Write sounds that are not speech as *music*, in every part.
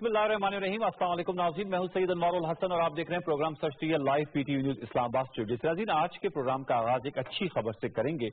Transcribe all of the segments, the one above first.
بسم اللہ الرحمن الرحیم۔ السلام علیکم ناظرین، میں ہوں سید انوار الحسن اور آپ دیکھ رہے ہیں programme search T live P T V news Islamabad studio. سے ناظرین آج کے پروگرام کا آغاز ایک اچھی خبر سے کریں گے۔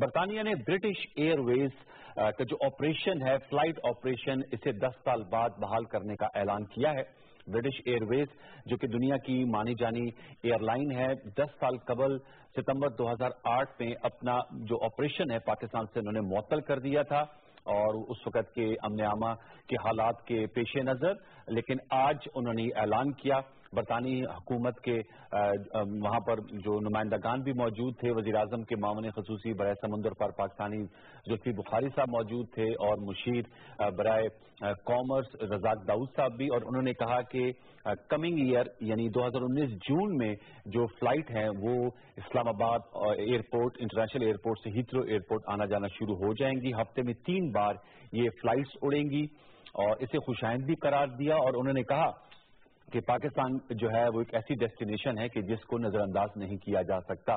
برطانیہ نے برٹش ایئر ویز کا جو آپریشن ہے، فلائٹ آپریشن، اسے دس سال بعد بحال کرنے کا اعلان کیا ہے۔ برٹش ایئر ویز جو کہ دنیا کی مانی جانی ایئر لائن ہے، دس سال قبل ستمبر دو ہزار آٹھ میں اپنا جو آپریشن ہے، پاکستان سے انہوں نے معطل کر دیا تھا۔ اور اس وقت کے امن عامہ کے حالات کے پیش نظر، لیکن آج انہوں نے اعلان کیا، برطانوی حکومت کے وہاں پر جو نمائندگان بھی موجود تھے، وزیر اعظم کے معاون خصوصی برائے سمندر پر پاکستانی زلفی بخاری صاحب موجود تھے اور مشیر برائے کامرس رزاق داؤد صاحب بھی، اور انہوں نے کہا کہ کمنگ ایئر یعنی دو ہزار انیس جون میں جو فلائٹ ہیں وہ اسلام آباد ایئرپورٹ انٹرنیشنل ایئرپورٹ سے ہیترو ایئرپورٹ آنا جانا شروع ہو جائیں گی۔ ہفتے میں تین بار یہ فلائٹس اڑیں گی اور اسے خوشائند بھی قرار دیا اور انہوں نے کہا کہ پاکستان جو ہے، وہ ایک ایسی ڈیسٹینیشن ہے کہ جس کو نظر انداز نہیں کیا جا سکتا۔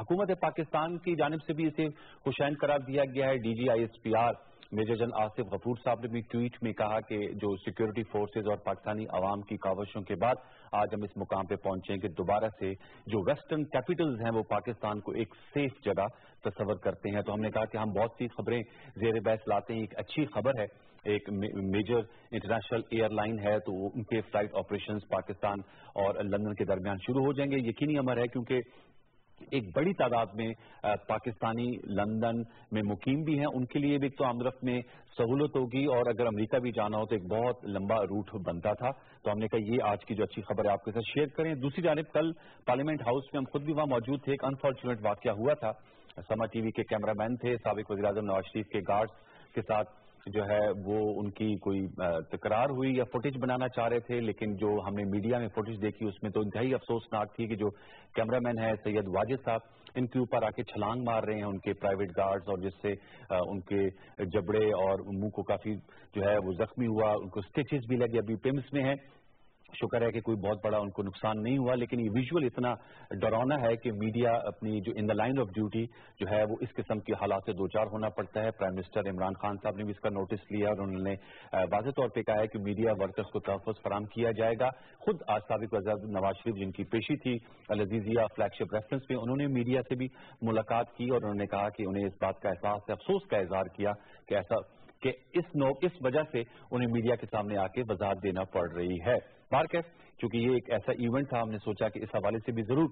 حکومت پاکستان کی جانب سے بھی اسے خوشائن قرار دیا گیا ہے D G I S P R major gen Asif Ghafoor صاحب نے بھی ٹویٹ میں کہا کہ جو سیکیورٹی فورسز اور پاکستانی عوام کی کاوشوں کے بعد آج ہم اس مقام پہ پہنچے کہ دوبارہ سے جو ویسٹرن کیپٹلز ہیں وہ پاکستان کو ایک سیف جگہ تصور کرتے ہیں۔ تو ہم نے کہا کہ ہم بہت سی خبریں زیر بحث لاتے ہیں۔ ایک اچھی خبر ہے، ایک میجر انٹرنیشنل ایئر لائن ہے تو ان کے فلائٹ آپریشنز پاکستان اور لندن کے درمیان شروع ہو جائیں گے۔ یقینی امر ہے کیونکہ ایک بڑی تعداد میں پاکستانی لندن میں مقیم بھی ہیں۔ ان کے لیے بھی ایک تو آمدرفت میں سہولت ہوگی اور اگر امریکہ بھی جانا ہو تو ایک بہت لمبا روٹ بنتا تھا۔ تو ہم نے کہا یہ آج کی جو اچھی خبر ہے آپ کے ساتھ شیئر کریں۔ دوسری جانب، کل پارلیمنٹ ہاؤس میں ہم خود بھی وہاں موجود تھے۔ ایک انفارچونیٹ واقعہ ہوا تھا۔ سما ٹی وی کے کیمرہ مین تھے، سابق وزیر اعظم نواز شریف کے گارڈز کے ساتھ۔ جو ہے وہ ان کی کوئی تکرار ہوئی یا فوٹیج بنانا چاہ رہے تھے، لیکن جو ہم نے میڈیا میں فوٹیج دیکھی، اس میں تو انتہائی افسوسناک تھی کہ جو کیمرہ مین ہے سید واجد صاحب، ان کے اوپر آ کے چھلانگ مار رہے ہیں ان کے پرائیویٹ گارڈز اور جس سے ان کے جبڑے اور منہ کو کافی جو ہے وہ زخمی ہوا، ان کو سٹیچز بھی لگے، ابھی پیمس میں ہیں۔ شکر ہے کہ کوئی بہت بڑا ان کو نقصان نہیں ہوا، لیکن یہ ویژول اتنا ڈرونا ہے کہ میڈیا اپنی جو in the line of duty جو ہے وہ اس قسم کے حالات سے دو چار ہونا پڑتا ہے۔ پرائم منسٹر عمران خان صاحب نے بھی اس کا نوٹس لیا اور انہوں نے واضح طور پہ کہا ہے کہ میڈیا ورکرز کو تحفظ فراہم کیا جائے گا۔ خود آج سابق وزیر نواز شریف جن کی پیشی تھی الزیزیہ فلیگ شپ ریفرنس میں انہوں نے میڈیا سے بھی ملاقات کی اور انہوں نے کہا کہ انہیں اس بات کا احساس افسوس کا اظہار کیا کہ ایسا کہ اس نو اس وجہ سے انہیں میڈیا کے سامنے آ کے وضاحت دینا پڑ رہی ہے۔ بارکیف چونکہ یہ ایک ایسا ایونٹ تھا، ہم نے سوچا کہ اس حوالے سے بھی ضرور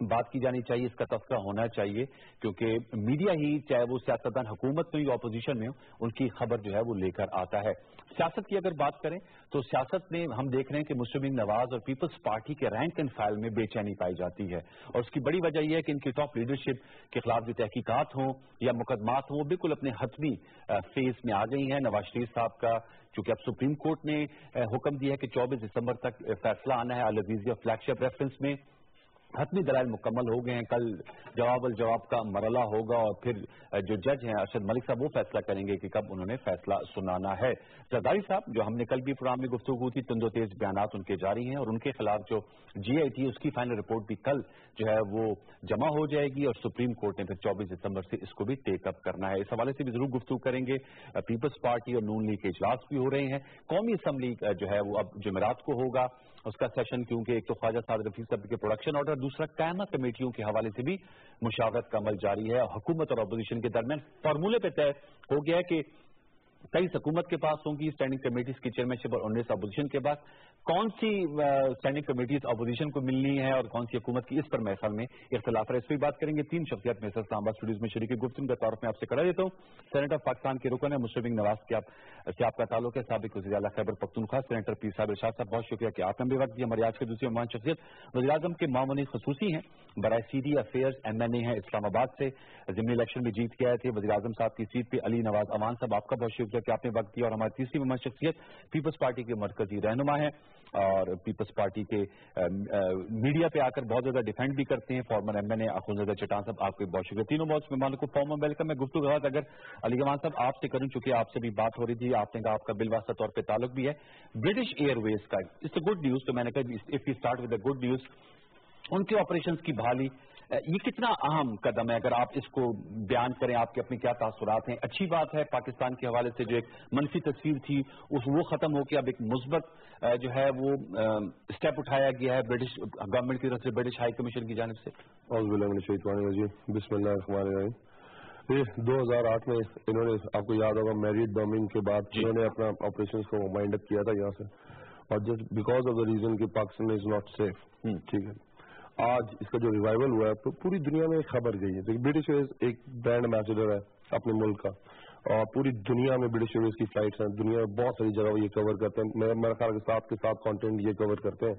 بات کی جانی چاہیے، اس کا تذکرہ ہونا چاہیے، کیونکہ میڈیا ہی چاہے وہ سیاستدان حکومت میں یا اپوزیشن میں ہو، ان کی خبر جو ہے وہ لے کر آتا ہے۔ سیاست کی اگر بات کریں تو سیاست میں ہم دیکھ رہے ہیں کہ مسلم نواز اور پیپلز پارٹی کے رینک اینڈ فائل میں بے چینی پائی جاتی ہے۔ اور اس کی بڑی وجہ یہ ہے کہ ان کی ٹاپ لیڈرشپ کے خلاف جو تحقیقات ہوں یا مقدمات ہوں، وہ بالکل اپنے حتمی فیس میں آ گئی ہیں۔ نواز شریف صاحب کا چونکہ اب سپریم کورٹ نے حکم دیا ہے کہ چوبیس دسمبر تک فیصلہ آنا ہے الزیزیہ فلیگ شپ ریفرنس میں۔ حتمی دلائل مکمل ہو گئے ہیں۔ کل جواب الجواب کا مرحلہ ہوگا اور پھر جو جج ہیں ارشد ملک صاحب وہ فیصلہ کریں گے کہ کب انہوں نے فیصلہ سنانا ہے۔ زرداری صاحب، جو ہم نے کل بھی پروگرام میں گفتگو تھی، تند و تیز بیانات ان کے جاری ہیں اور ان کے خلاف جو جی آئی تھی اس کی فائنل رپورٹ بھی کل جو ہے وہ جمع ہو جائے گی اور سپریم کورٹ نے پھر چوبیس دسمبر سے اس کو بھی ٹیک اپ کرنا ہے۔ اس حوالے سے بھی ضرور گفتگو کریں گے۔ پیپلز پارٹی اور نون لیگ کے اجلاس بھی ہو رہے ہیں۔ قومی اسمبلی جو ہے وہ اب جمعرات کو ہوگا۔ اس کا سیشن کیونکہ ایک تو خواجہ سعد رفیع صاحب کے پروڈکشن آرڈر دوسرا قائمہ کمیٹیوں کے حوالے سے بھی مشاورت کا عمل جاری ہے حکومت اور اپوزیشن کے درمیان فارمولے پہ طے ہو گیا ہے کہ کئی حکومت کے پاس ہوں گی اسٹینڈنگ کمیٹیز کی چیئرمین شپ اور انیس اپوزیشن کے پاس۔ کون سی اسٹینڈنگ کمیٹیز اپوزیشن کو ملنی ہے اور کون سی حکومت کی اس پر محفل میں اختلاف ہے؟ اس پہ بات کریں گے تین شخصیت میں اسلام آباد اسٹوڈیوز میں شریک گفتگو کے طور پر آپ سے کرا دیتا ہوں۔ سینیٹر پاکستان کے رکن ہے مسلم نواز کے آپ سے آپ کا تعلق ہے، سابق وزیر اعلیٰ خیبر پختونخوا سینیٹر پیر صاحب ارشاد صاحب، بہت شکریہ کہ آپ نے بھی وقت دیا۔ ہماری آج کے دوسری عمان شخصیت وزیر اعظم کے معمولی خصوصی ہیں۔ برائے C D affairs M N A ہیں اسلام آباد سے۔ ضمنی الیکشن بھی جیت کے آئے تھے۔ وزیر اعظم صاحب کی سیٹ پہ علی نواز امان صاحب، آپ کا بہت شکریہ کہ آپ نے وقت دیا اور ہماری تیسری ممن شخصیت پیپلز پارٹی کے مرکزی رہنما ہیں اور پیپلز پارٹی کے میڈیا پہ آ کر بہت زیادہ ڈیفینڈ بھی کرتے ہیں۔ فارمر ایم این اے زیادہ چٹان صاحب، آپ کو بہت شکریہ۔ تینوں بہت مہمانوں کو فارمر ویلکم میں گفتگو رہا اگر علی گمان صاحب آپ سے کروں چونکہ آپ سے بھی بات ہو رہی تھی، آپ نے کہا آپ کا بالواسطہ طور پہ تعلق بھی ہے۔ برٹش ایئر ویز کا، اس گڈ نیوز تو میں نے کہا if you start with good news ان کے آپریشنز کی بحالی یہ کتنا اہم قدم ہے؟ اگر آپ اس کو بیان کریں آپ کے اپنے کیا تاثرات ہیں؟ اچھی بات ہے پاکستان کے حوالے سے جو ایک منفی تصویر تھی اس وہ ختم ہو کے اب ایک مثبت جو ہے وہ اسٹیپ اٹھایا گیا ہے برٹش گورنمنٹ کی طرف سے برٹش ہائی کمیشن کی جانب سے۔ بسم اللہ الرحمن الرحیم۔ دو ہزار آٹھ میں انہوں نے آپ کو یاد ہوگا میریڈ بمنگ کے بعد جی۔ انہوں نے اپنا آپریشن کو مائنڈ اپ کیا تھا یہاں سے۔ اور just because of the reason کہ پاکستان از ناٹ سیف ٹھیک ہے۔ آج اس کا جو ریوائول ہوا ہے، تو پوری دنیا میں خبر گئی ہے۔ برٹش ایک برانڈ ایمبیسڈر ہے اپنے ملک کا اور پوری دنیا میں برٹش ایئرویز کی فلائٹس ہیں۔ دنیا میں بہت ساری جگہ یہ کور کرتے ہیں۔ میرا خیال کے ساتھ کے ساتھ کانٹینٹ یہ کور کرتے ہیں۔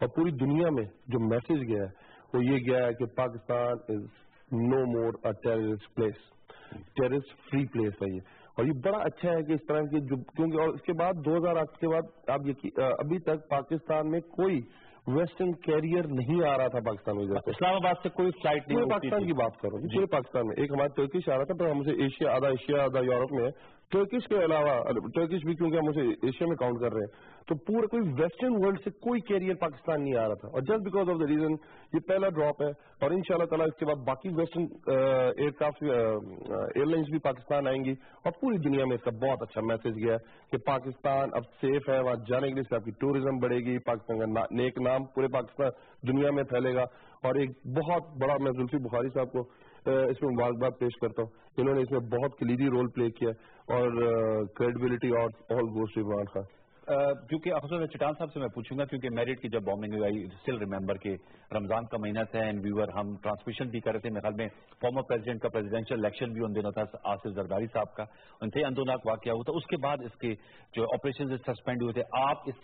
اور پوری دنیا میں جو میسج گیا ہے، وہ یہ گیا ہے کہ Pakistan is no more a terrorist place terrorist free place ہے یہ۔ اور یہ بڑا اچھا ہے کہ اس طرح کے جو کیونکہ اور اس کے بعد دو ہزار آٹھ کے بعد آپ ابھی تک پاکستان میں کوئی ویسٹرن کیریئر نہیں آ رہا تھا پاکستان میں اسلام آباد سے کوئی فلائٹ نہیں پاکستان کی بات کروں پورے پاکستان میں۔ ایک ہمارا ترکش آ رہا تھا ہم سے ایشیا آدھا ایشیا آدھا یورپ میں ٹرکش کے علاوہ ٹرکش بھی کیونکہ ہم اسے ایشیا میں کاؤنٹ کر رہے ہیں، تو پورا کوئی ویسٹرن ورلڈ سے کوئی کیریئر پاکستان نہیں آ رہا تھا۔ اور just because of the reason یہ پہلا ڈراپ ہے۔ اور ان شاء اللہ تعالیٰ اس کے بعد باقی western aircraft airlines بھی پاکستان آئیں گی۔ اور پوری دنیا میں اس کا بہت اچھا میسج گیا ہے کہ پاکستان اب سیف ہے، وہاں جانے کے لیے آپ کی ٹوریزم بڑھے گی۔ پاکستان کا نیک نام پورے پاکستان دنیا میں پھیلے گا۔ اور ایک بہت بڑا میں زلفی بخاری صاحب کو۔ اس میں مبارکباد پیش کرتا ہوں۔ انہوں نے اس میں بہت کلیدی رول پلے کیا اور کریڈیبلٹی اور آل گوشت عمران خان۔ کیونکہ افسر چٹان صاحب سے میں پوچھوں گا، کیونکہ میرٹ کی جب بامبنگ آئی اسٹل ریمبر کہ رمضان کا مہینہ تھا اینڈ ویور ہم ٹرانسمیشن بھی کر رہے تھے۔ میرے خیال میں فارمر پریزیڈنٹ کا پریزیڈینشیل الیکشن بھی ان دنوں تھا، آصف زرداری صاحب کا۔ ان سے اندوناک واقعہ ہوا تھا۔ اس کے بعد اس کے جو آپریشن سسپینڈ ہوئے تھے۔ آپ اس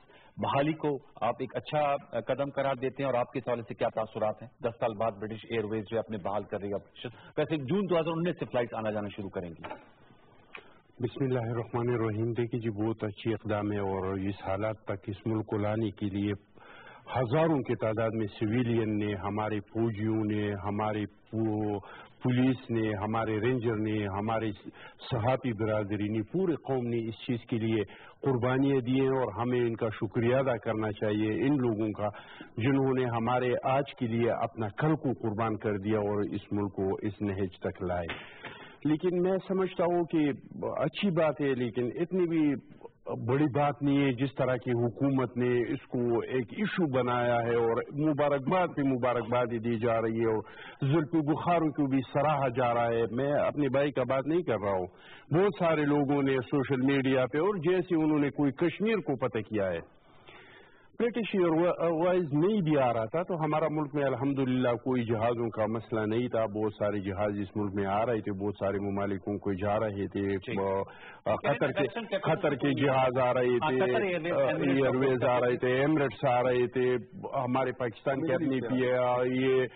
بحالی کو آپ ایک اچھا قدم قرار دیتے ہیں اور آپ کے حوالے سے کیا تاثرات ہیں؟ دس سال بعد برٹش ایئر ویز جو اپنے بحال کر رہی ہے ویسے جون دو ہزار انیس سے فلائٹ آنا جانا شروع کریں گی۔ بسم اللہ الرحمن الرحیم۔ دیکھیے جی بہت اچھی اقدام ہے اور اس حالات تک اس ملک کو لانے کے لیے ہزاروں کی تعداد میں سویلین نے، ہمارے فوجیوں نے، ہمارے پولیس نے، ہمارے رینجر نے، ہمارے صحافی برادری نے پورے قوم نے اس چیز کے لیے قربانیاں دی ہیں اور ہمیں ان کا شکریہ ادا کرنا چاہیے ان لوگوں کا جنہوں نے ہمارے آج کے لیے اپنا کل کو قربان کر دیا اور اس ملک کو اس نہج تک لائے۔ لیکن میں سمجھتا ہوں کہ اچھی بات ہے، لیکن اتنی بھی بڑی بات نہیں ہے، جس طرح کی حکومت نے اس کو ایک ایشو بنایا ہے اور مبارکباد پہ مبارکباد دی جا رہی ہے اور ذلف بخاروں کو بھی سراہا جا رہا ہے۔ میں اپنے بھائی کا بات نہیں کر رہا ہوں۔ بہت سارے لوگوں نے سوشل میڈیا پہ اور جیسے انہوں نے کوئی کشمیر کو پتہ کیا ہے۔ برٹش وائز نہیں بھی آ رہا تھا تو ہمارا ملک میں الحمدللہ کوئی جہازوں کا مسئلہ نہیں تھا۔ بہت سارے جہاز اس ملک میں آ رہے تھے بہت سارے ممالکوں کو جا رہے تھے۔ قطر کے قطر کے جہاز آ رہے تھے ایئر ویز آ رہے تھے ایمریٹس آ رہے تھے۔ ہمارے پاکستان کے اپنی پی یہ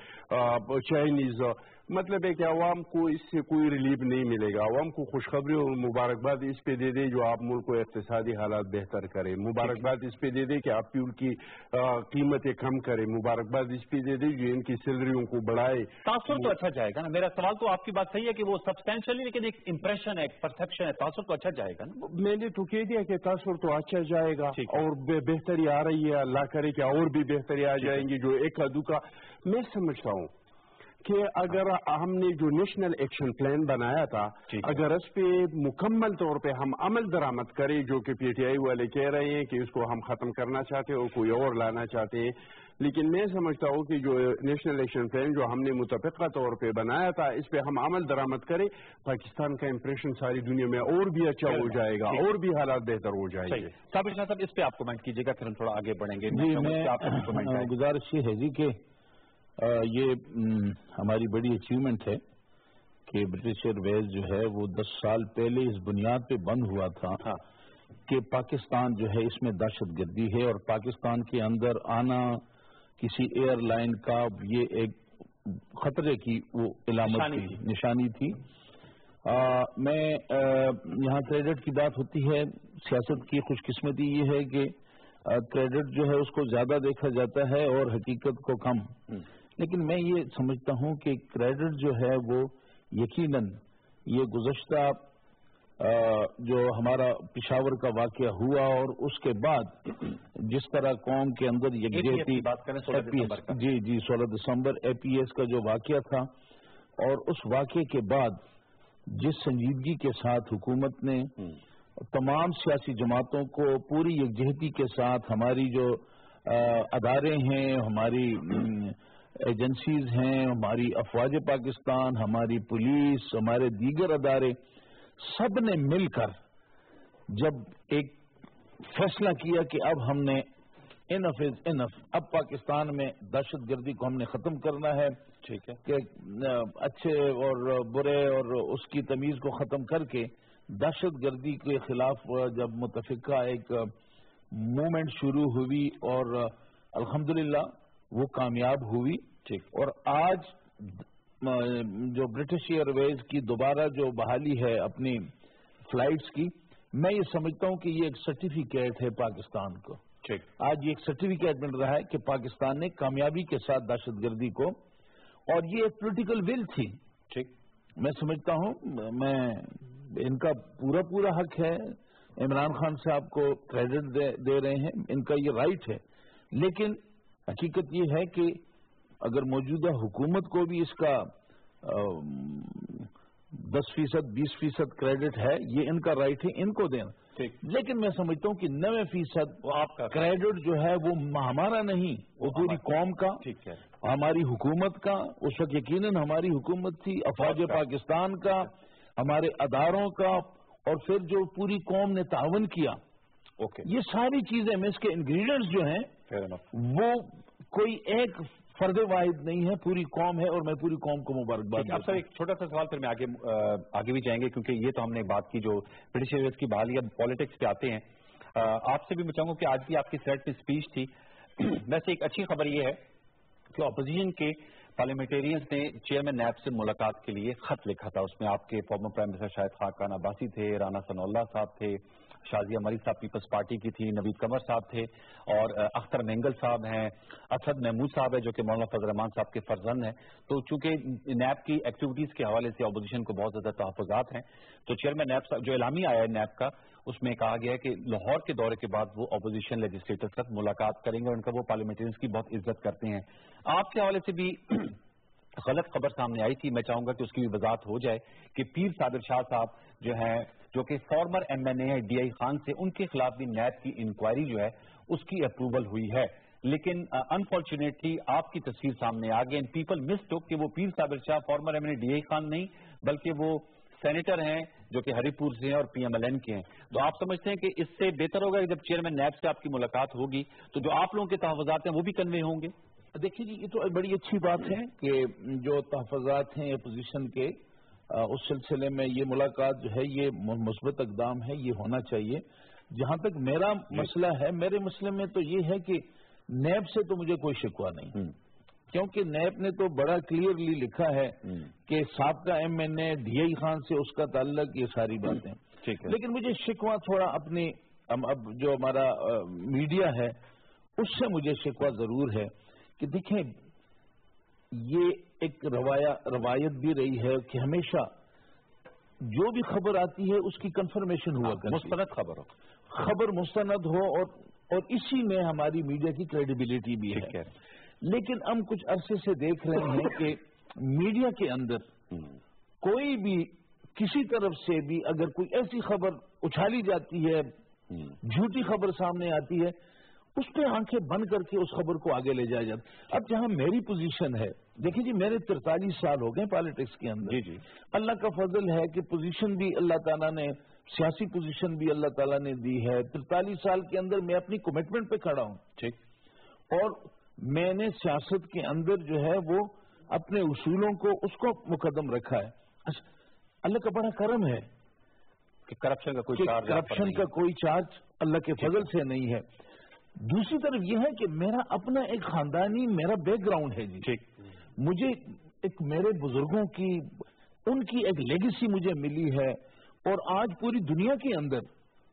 چائنیز مطلب ہے کہ عوام کو اس سے کوئی ریلیف نہیں ملے گا۔ عوام کو خوشخبری اور مبارکباد اس پہ دے دے جو آپ ملک کو اقتصادی حالات بہتر کرے۔ مبارکباد اس پہ دے دے کہ آپ فیول کی قیمتیں کم کرے۔ مبارکباد اس پہ دے دے جو ان کی سیلریوں کو بڑھائے۔ تاثر تو اچھا جائے گا نا۔ میرا سوال تو آپ کی بات صحیح ہے کہ وہ سبسٹینشلی لیکن ایک امپریشن ہے ایک پرسپشن ہے۔ تاثر تو اچھا جائے گا نا۔ میں نے تو کہہ دیا کہ تاثر تو اچھا جائے گا اور بہتری آ رہی ہے۔ اللہ کرے کہ اور بھی بہتری آ جائیں گی جو ایک ادو کا۔ میں سمجھتا ہوں کہ اگر ہم نے جو نیشنل ایکشن پلان بنایا تھا اگر اس پہ مکمل طور پہ ہم عمل درآمد کریں جو کہ پی ٹی آئی والے کہہ رہے ہیں کہ اس کو ہم ختم کرنا چاہتے ہیں اور کوئی اور لانا چاہتے ہیں۔ لیکن میں سمجھتا ہوں کہ جو نیشنل ایکشن پلان جو ہم نے متفقہ طور پہ بنایا تھا اس پہ ہم عمل درآمد کریں پاکستان کا امپریشن ساری دنیا میں اور بھی اچھا ہو جائے گا اور بھی حالات بہتر ہو جائیں گے۔ صاحب اس پہ آپ کمنٹ کیجیے گا پھر ہم تھوڑا آگے بڑھیں گے۔ جی، گزارش یہ ہے جی کہ یہ ہماری بڑی اچیومنٹ ہے کہ برٹش ایئر ویز جو ہے وہ دس سال پہلے اس بنیاد پہ بند ہوا تھا ہاں۔ کہ پاکستان جو ہے اس میں دہشت گردی ہے اور پاکستان کے اندر آنا کسی ایئر لائن کا یہ ایک خطرے کی وہ علامت تھی نشانی تھی۔ میں یہاں کریڈٹ کی بات ہوتی ہے سیاست کی خوش قسمتی یہ ہے کہ کریڈٹ جو ہے اس کو زیادہ دیکھا جاتا ہے اور حقیقت کو کم۔ لیکن میں یہ سمجھتا ہوں کہ کریڈٹ جو ہے وہ یقیناً یہ گزشتہ جو ہمارا پشاور کا واقعہ ہوا اور اس کے بعد جس طرح قوم کے اندر یکجہتی جی جی سولہ دسمبر اے پی ایس کا جو واقعہ تھا اور اس واقعے کے بعد جس سنجیدگی کے ساتھ حکومت نے تمام سیاسی جماعتوں کو پوری یکجہتی کے ساتھ ہماری جو ادارے ہیں ہماری ایجنسیز ہیں ہماری افواج پاکستان ہماری پولیس ہمارے دیگر ادارے سب نے مل کر جب ایک فیصلہ کیا کہ اب ہم نے انف از انف اب پاکستان میں دہشت گردی کو ہم نے ختم کرنا ہے ٹھیک ہے۔ کہ اچھے اور برے اور اس کی تمیز کو ختم کر کے دہشت گردی کے خلاف جب متفقہ ایک موومنٹ شروع ہوئی اور الحمدللہ وہ کامیاب ہوئی ٹھیک۔ اور آج جو برٹش ایئر ویز کی دوبارہ جو بحالی ہے اپنی فلائٹس کی میں یہ سمجھتا ہوں کہ یہ ایک سرٹیفکیٹ ہے پاکستان کو۔ ٹھیک۔ آج یہ ایک سرٹیفکیٹ مل رہا ہے کہ پاکستان نے کامیابی کے ساتھ دہشت گردی کو اور یہ ایک پولیٹیکل ول تھی۔ ٹھیک۔ میں سمجھتا ہوں میں ان کا پورا پورا حق ہے۔ عمران خان صاحب کو کریڈٹ دے رہے ہیں ان کا یہ رائٹ ہے۔ لیکن حقیقت یہ ہے کہ اگر موجودہ حکومت کو بھی اس کا دس فیصد بیس فیصد کریڈٹ ہے یہ ان کا رائٹ ہے ان کو دینا لیکن میں سمجھتا ہوں کہ نوے فیصد آپ کا۔ کریڈٹ جو ہے وہ ہمارا نہیں وہ پوری قوم کا۔ ہماری حکومت کا۔ اس وقت یقیناً ہماری حکومت تھی افواج پاکستان کا ہمارے اداروں کا اور پھر جو پوری قوم نے تعاون کیا۔ یہ ساری چیزیں میں اس کے انگریڈینٹس جو ہیں وہ کوئی ایک فرد واحد نہیں ہے پوری قوم ہے اور میں پوری قوم کو مبارکباد اب سر ایک چھوٹا سا سوال پھر میں آگے آگے بھی جائیں گے کیونکہ یہ تو ہم نے بات کی جو برٹش ایئر کی بحالی اب پالیٹکس پہ آتے ہیں۔ آپ سے بھی میں چاہوں گا کہ آج بھی آپ کی سیٹ پہ اسپیچ تھی۔ *clears throat* ویسے ایک اچھی خبر یہ ہے کہ اپوزیشن کے پارلیمنٹیرینز نے چیئرمین نیب سے ملاقات کے لیے خط لکھا تھا۔ اس میں آپ کے former prime minister Shahid Khaqan Abbasi تھے رانا ثنا اللہ صاحب تھے شازیہ مری صاحب پیپلز پارٹی کی تھی، نوید قمر صاحب تھے اور اختر مینگل صاحب ہیں، اسد محمود صاحب ہے جو کہ مولانا فضل رحمان صاحب کے فرزند ہیں۔ تو چونکہ نیب کی ایکٹیویٹیز کے حوالے سے اپوزیشن کو بہت زیادہ تحفظات ہیں، تو چیئرمین نیب صاحب، جو اعلامی آیا ہے نیب کا، اس میں کہا گیا ہے کہ لاہور کے دورے کے بعد وہ اپوزیشن لیجسلیٹر تک ملاقات کریں گے اور ان کا وہ پارلیمنٹرینس کی بہت عزت کرتے ہیں۔ آپ کے حوالے سے بھی *clears throat* غلط خبر سامنے آئی تھی۔ میں چاہوں گا کہ اس کی بھی وضاحت ہو جائے کہ پیر صادر شاہ صاحب جو ہیں جو کہ former M N A D I Khan سے، ان کے خلاف بھی نیب کی انکوائری جو ہے، اس کی اپروول ہوئی ہے۔ لیکن انفارچونیٹلی آپ کی تصویر سامنے آ گئی۔ پیپل مس ٹو کہ وہ Pir Sabir Shah former M N A D I Khan نہیں، بلکہ وہ سینیٹر ہیں جو کہ ہری پور سے ہیں اور پی ایم ایل این کے ہیں۔ تو آپ سمجھتے ہیں کہ اس سے بہتر ہوگا کہ جب چیئرمین نیب سے آپ کی ملاقات ہوگی، تو جو آپ لوگوں کے تحفظات ہیں وہ بھی کنوے ہوں گے۔ دیکھیے جی یہ تو بڑی اچھی بات ہے کہ جو تحفظات ہیں اپوزیشن کے اس سلسلے میں یہ ملاقات جو ہے یہ مثبت اقدام ہے یہ ہونا چاہیے۔ جہاں تک میرا مسئلہ ہے میرے مسئلے میں تو یہ ہے کہ نیب سے تو مجھے کوئی شکوا نہیں۔ کیونکہ نیب نے تو بڑا کلیئرلی لکھا ہے کہ سابقہ M N A D I Khan سے اس کا تعلق یہ ساری باتیں۔ لیکن مجھے شکوا تھوڑا اپنی اب جو ہمارا میڈیا ہے اس سے مجھے شکوا ضرور ہے کہ دیکھیں یہ ایک روایت بھی رہی ہے کہ ہمیشہ جو بھی خبر آتی ہے اس کی کنفرمیشن ہوا کر مستند خبر ہو۔ خبر مستند ہو اور اور اسی میں ہماری میڈیا کی کریڈیبلٹی بھی ہے۔ لیکن ہم کچھ عرصے سے دیکھ رہے ہیں کہ میڈیا کے اندر کوئی بھی کسی طرف سے بھی اگر کوئی ایسی خبر اچھالی جاتی ہے جھوٹی خبر سامنے آتی ہے اس پہ آنکھیں بند کر کے اس خبر کو آگے لے جایا جاتا اب جہاں میری پوزیشن ہے دیکھیے جی میرے ترتالیس سال ہو گئے پالیٹکس کے اندر۔ جی جی۔ اللہ کا فضل ہے کہ پوزیشن بھی اللہ تعالیٰ نے سیاسی پوزیشن بھی اللہ تعالیٰ نے دی ہے۔ ترتالیس سال کے اندر میں اپنی کمٹمنٹ پہ کھڑا ہوں۔ ٹھیک۔ اور میں نے سیاست کے اندر جو ہے وہ اپنے اصولوں کو اس کو مقدم رکھا ہے۔ اچھا، اللہ کا بڑا کرم ہے۔ کہ کرپشن کا کوئی کرپشن کا کوئی چارج اللہ کے فضل سے نہیں ہے۔ دوسری طرف یہ ہے کہ میرا اپنا ایک خاندانی میرا بیک گراؤنڈ ہے جی۔ مجھے ایک میرے بزرگوں کی ان کی ایک لیگیسی مجھے ملی ہے۔ اور آج پوری دنیا کے اندر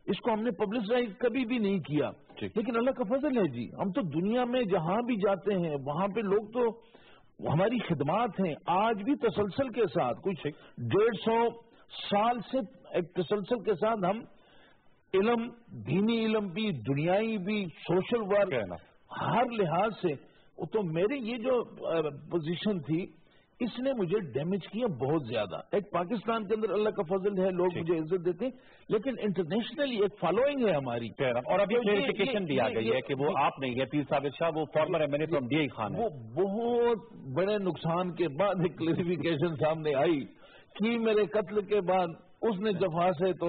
اس کو ہم نے پبلسائز کبھی بھی نہیں کیا۔ لیکن اللہ کا فضل ہے جی۔ ہم تو دنیا میں جہاں بھی جاتے ہیں وہاں پہ لوگ تو ہماری خدمات ہیں۔ آج بھی تسلسل کے ساتھ کچھ ڈیڑھ سو سال سے ایک تسلسل کے ساتھ ہم علم دینی علم بھی دنیائی بھی سوشل ورک ہر لحاظ سے۔ تو میری یہ جو پوزیشن تھی اس نے مجھے ڈیمیج کیا بہت زیادہ۔ ایک پاکستان کے اندر اللہ کا فضل ہے لوگ مجھے عزت دیتے ہیں لیکن انٹرنیشنلی ایک فالوئنگ ہے ہماری۔ اور ابھی کلیریفیکیشن بھی آ گئی ہے کہ وہ آپ نہیں ہے پیر صابر شاہ وہ former M L A from D Khan وہ بہت بڑے نقصان کے بعد *laughs* ایک کلیریفیکیشن سامنے آئی کہ میرے قتل کے بعد اس نے جفا سے تو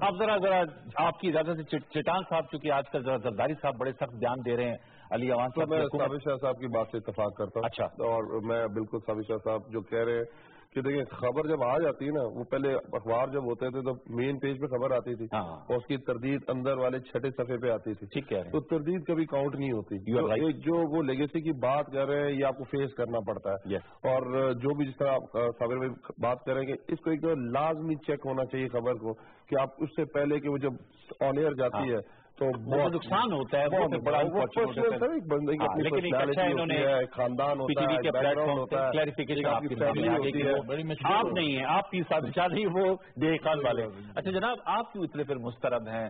اب ذرا ذرا آپ کی اجازت سے چٹان صاحب چونکہ آج کل ذرا زرداری صاحب بڑے سخت دھیان دے رہے ہیں علی عوام صاحب میں شاہ صاحب کی بات سے اتفاق کرتا ہوں۔ اچھا۔ اور میں بالکل صابر شاہ صاحب جو کہہ رہے ہیں کہ دیکھیں خبر جب آ جاتی ہے نا وہ پہلے اخبار جب ہوتے تھے تو مین پیج پہ خبر آتی تھی ہاں۔ اور اس کی تردید اندر والے چھٹے صفحے پہ آتی تھی۔ ٹھیک ہے تو تردید کبھی کاؤنٹ نہیں ہوتی۔ جو وہ لیگیسی کی بات کر رہے ہیں یہ آپ کو فیس کرنا پڑتا ہے۔ اور جو بھی جس طرح صابر بھائی بات کریں گے اس کو ایک لازمی چیک ہونا چاہیے خبر کو کہ آپ اس سے پہلے کہ وہ جب آن ایئر جاتی ہاں۔ ہے تو بہت نقصان ہوتا ہے بڑا خاندان آپ نہیں ہیں آپ تیس سال نہیں وہ دے خان والے۔ *laughs* اچھا جناب آپ کیوں اتنے پھر مسترب ہیں؟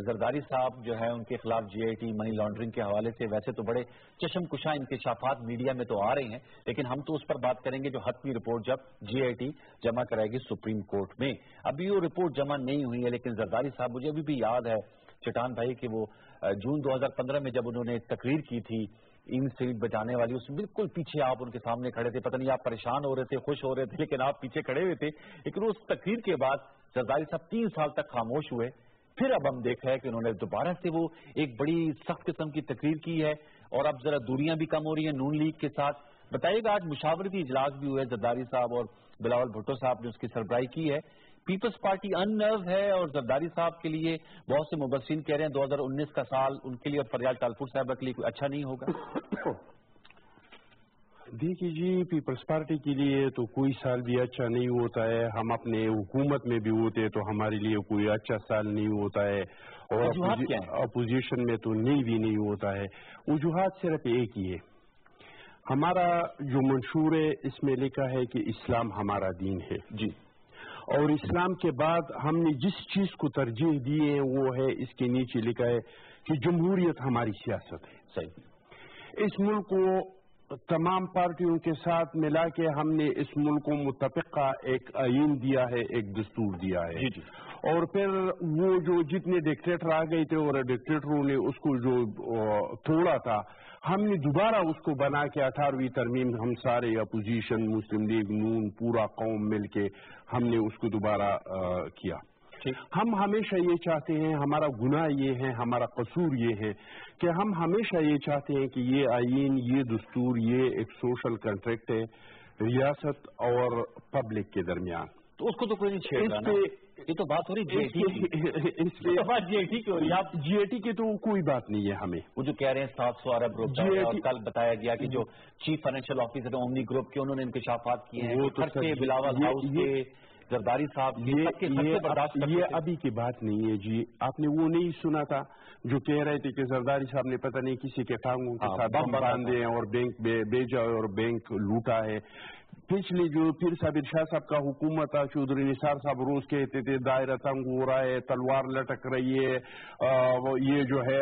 زرداری صاحب جو ہے ان کے خلاف جی آئی ٹی منی لانڈرنگ کے حوالے سے ویسے تو بڑے چشم کشاں انکشافات میڈیا میں تو آ رہے ہیں لیکن ہم تو اس پر بات کریں گے جو حتمی رپورٹ جب جی آئی ٹی جمع کرائے گی سپریم کورٹ میں۔ ابھی وہ رپورٹ جمع نہیں ہوئی ہے لیکن زرداری صاحب مجھے ابھی بھی یاد ہے چٹان بھائی کہ وہ جون دو ہزار پندرہ میں جب انہوں نے تقریر کی تھی ان سیٹ بچانے والی، اس بالکل پیچھے آپ ان کے سامنے کھڑے تھے۔ پتہ نہیں آپ پریشان ہو رہے تھے، خوش ہو رہے تھے، لیکن آپ پیچھے کھڑے ہوئے تھے۔ لیکن اس تقریر کے بعد زرداری صاحب تین سال تک خاموش ہوئے۔ پھر اب ہم دیکھ رہے ہیں کہ انہوں نے دوبارہ سے وہ ایک بڑی سخت قسم کی تقریر کی ہے اور اب ذرا دوریاں بھی کم ہو رہی ہیں نون لیگ کے ساتھ۔ بتائیے گا، آج مشاورتی اجلاس بھی ہوئے زرداری صاحب اور بلاول بھٹو صاحب نے اس کی سربراہی کی ہے۔ پیپلز پارٹی ان نرو ہے اور زرداری صاحب کے لیے بہت سے مبصرین کہہ رہے ہیں دو ہزار انیس کا سال ان کے لیے اور فریال ٹالپور صاحبہ کے لیے کوئی اچھا نہیں ہوگا۔ *coughs* دیکھیے جی پیپلز پارٹی کے لیے تو کوئی سال بھی اچھا نہیں ہوتا ہے۔ ہم اپنے حکومت میں بھی ہوتے تو ہمارے لیے کوئی اچھا سال نہیں ہوتا ہے۔ اور اپوزیشن میں تو نہیں بھی نہیں ہوتا ہے۔ وجوہات صرف ایک ہی ہے۔ ہمارا جو منشور ہے اس میں لکھا ہے کہ اسلام ہمارا دین ہے۔ جی۔ اور اسلام کے بعد ہم نے جس چیز کو ترجیح دی ہے وہ ہے اس کے نیچے لکھا ہے کہ جمہوریت ہماری سیاست ہے۔ صحیح۔ اس ملک کو تمام پارٹیوں کے ساتھ ملا کے ہم نے اس ملک کو متفقہ ایک آئین دیا ہے ایک دستور دیا ہے۔ جی جی۔ اور پھر وہ جو جتنے ڈکٹیٹر آ گئے تھے اور ڈکٹیٹروں نے اس کو جو توڑا تھا ہم نے دوبارہ اس کو بنا کے اٹھارہویں ترمیم ہم سارے اپوزیشن مسلم لیگ نون پورا قوم مل کے ہم نے اس کو دوبارہ کیا۔ ہم ہمیشہ یہ چاہتے ہیں ہمارا گناہ یہ ہے ہمارا قصور یہ ہے کہ ہم ہمیشہ یہ چاہتے ہیں کہ یہ آئین یہ دستور یہ ایک سوشل کنٹریکٹ ہے ریاست اور پبلک کے درمیان۔ تو اس کو تو کوئی نہیں چھیڑ یہ تو بات ہو رہی جی جی ٹی کی۔ تو کوئی بات نہیں ہے ہمیں۔ وہ جو کہہ رہے ہیں سات سو ارب روپے کل بتایا گیا کہ جو chief financial officer Omni group کے انہوں نے انکشافات کیے ہیں۔ بلاول ہاؤس کے زرداری صاحب یہ ابھی کی بات نہیں ہے جی۔ آپ نے وہ نہیں سنا تھا جو کہہ رہے تھے کہ زرداری صاحب نے پتہ نہیں کسی کے ٹانگوں کے ساتھ بم باندھے ہیں اور بینک بیچا اور بینک لوٹا ہے۔ پچھلی جو پھر صابر شاہ صاحب کا حکومت تھا چودھری نثار صاحب روز کہتے تھے دائرہ تنگ ہو رہا ہے تلوار لٹک رہی ہے یہ جو ہے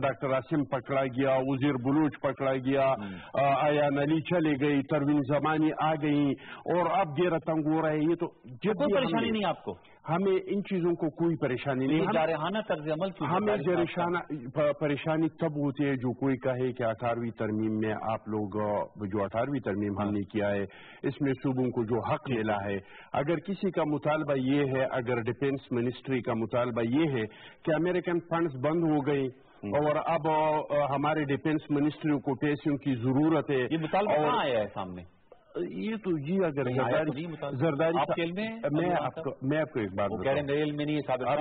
ڈاکٹر عاصم پکڑا گیا وزیر بلوچ پکڑا گیا آیا نلی چلے گئی تروین زمانی آ گئی اور اب گیرہ تنگ ہو رہا ہے یہ تو جب پریشانی نہیں آپ کو؟ ہمیں ان چیزوں کو کوئی پریشانی نہیں جارحانہ طرز عمل ہمیں پریشانی تب ہوتی ہے جو کوئی کہے کہ اٹھارہویں ترمیم میں آپ لوگ جو اٹھارہویں ترمیم ہم نے کیا ہے اس میں صوبوں کو جو حق ملا ہے۔ اگر کسی کا مطالبہ یہ ہے اگر ڈیفینس منسٹری کا مطالبہ یہ ہے کہ امریکن فنڈز بند ہو گئے اور اب ہمارے ڈیفینس منسٹری کو پیسوں کی ضرورت ہے یہ مطالبہ آیا ہے سامنے؟ یہ تو جی اگر زرداری میں آپ کو ایک بات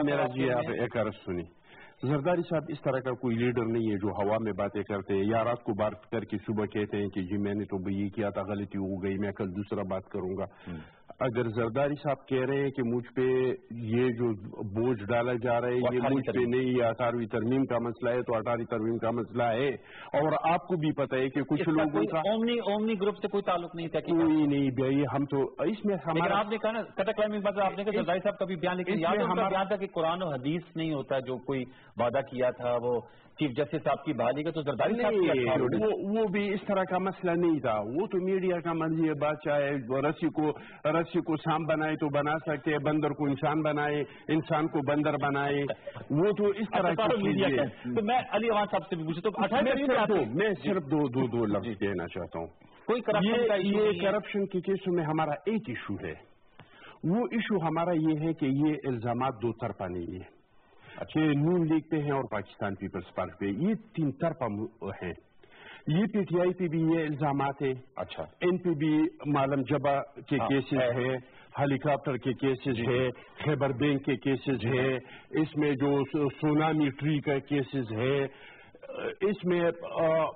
میرا جی آپ ایک عرض سنی زرداری صاحب اس طرح کا کوئی لیڈر نہیں ہے جو ہوا میں باتیں کرتے ہیں یا رات کو بات کر کے صبح کہتے ہیں کہ جی میں نے تو یہ کیا تھا غلطی ہو گئی میں کل دوسرا بات کروں گا۔ اگر زرداری صاحب کہہ رہے ہیں کہ مجھ پہ یہ جو بوجھ ڈالا جا رہا ہے یہ مجھ پہ نہیں یہ اٹھارہویں ترمیم کا مسئلہ ہے تو اٹھارہویں ترمیم کا مسئلہ ہے۔ اور آپ کو بھی پتا ہے کہ کچھ لوگوں کا اومنی گروپ سے کوئی تعلق نہیں تھا کوئی نہیں بھائی ہم تو اس میں ہمارا آپ نے کہا نا کٹا کلائمنگ بات آپ نے کہا زرداری صاحب کا بھی بیان لیکن یاد تھا کہ قرآن و حدیث نہیں ہوتا جو کوئی وعدہ کیا تھا وہ چیف جسٹس صاحب کی بحالی کا تو زرداری صاحب وہ بھی اس طرح کا مسئلہ نہیں تھا۔ وہ تو میڈیا کا مرضی ہے بات چاہے رسی کو رسی کو سام بنائے تو بنا سکتے ہیں بندر کو انسان بنائے انسان کو بندر بنائے۔ وہ تو اس طرح اچھا، کی میڈیا تو میں علی عوان صاحب سے بھی پوچھا تو میں صرف دو دو دو لفظ کہنا چاہتا ہوں۔ کوئی کرپشن یہ کرپشن کے کیسوں میں ہمارا ایک ایشو ہے۔ وہ ایشو ہمارا یہ ہے کہ یہ الزامات دو طرفہ نہیں ہے۔ کہ نون لیگ پہ ہیں اور پاکستان پیپلز پارٹی پہ یہ تین طرفہ ہیں۔ یہ پی ٹی آئی پہ بھی یہ الزامات ہیں۔ اچھا۔ ان پہ بھی معلوم جبا کے کیسز ہاں، ہے ہیلی کاپٹر کے کیسز۔ ہے خیبر بینک کے کیسز ہے اس میں جو سونامی ٹری کا کیسز ہے اس میں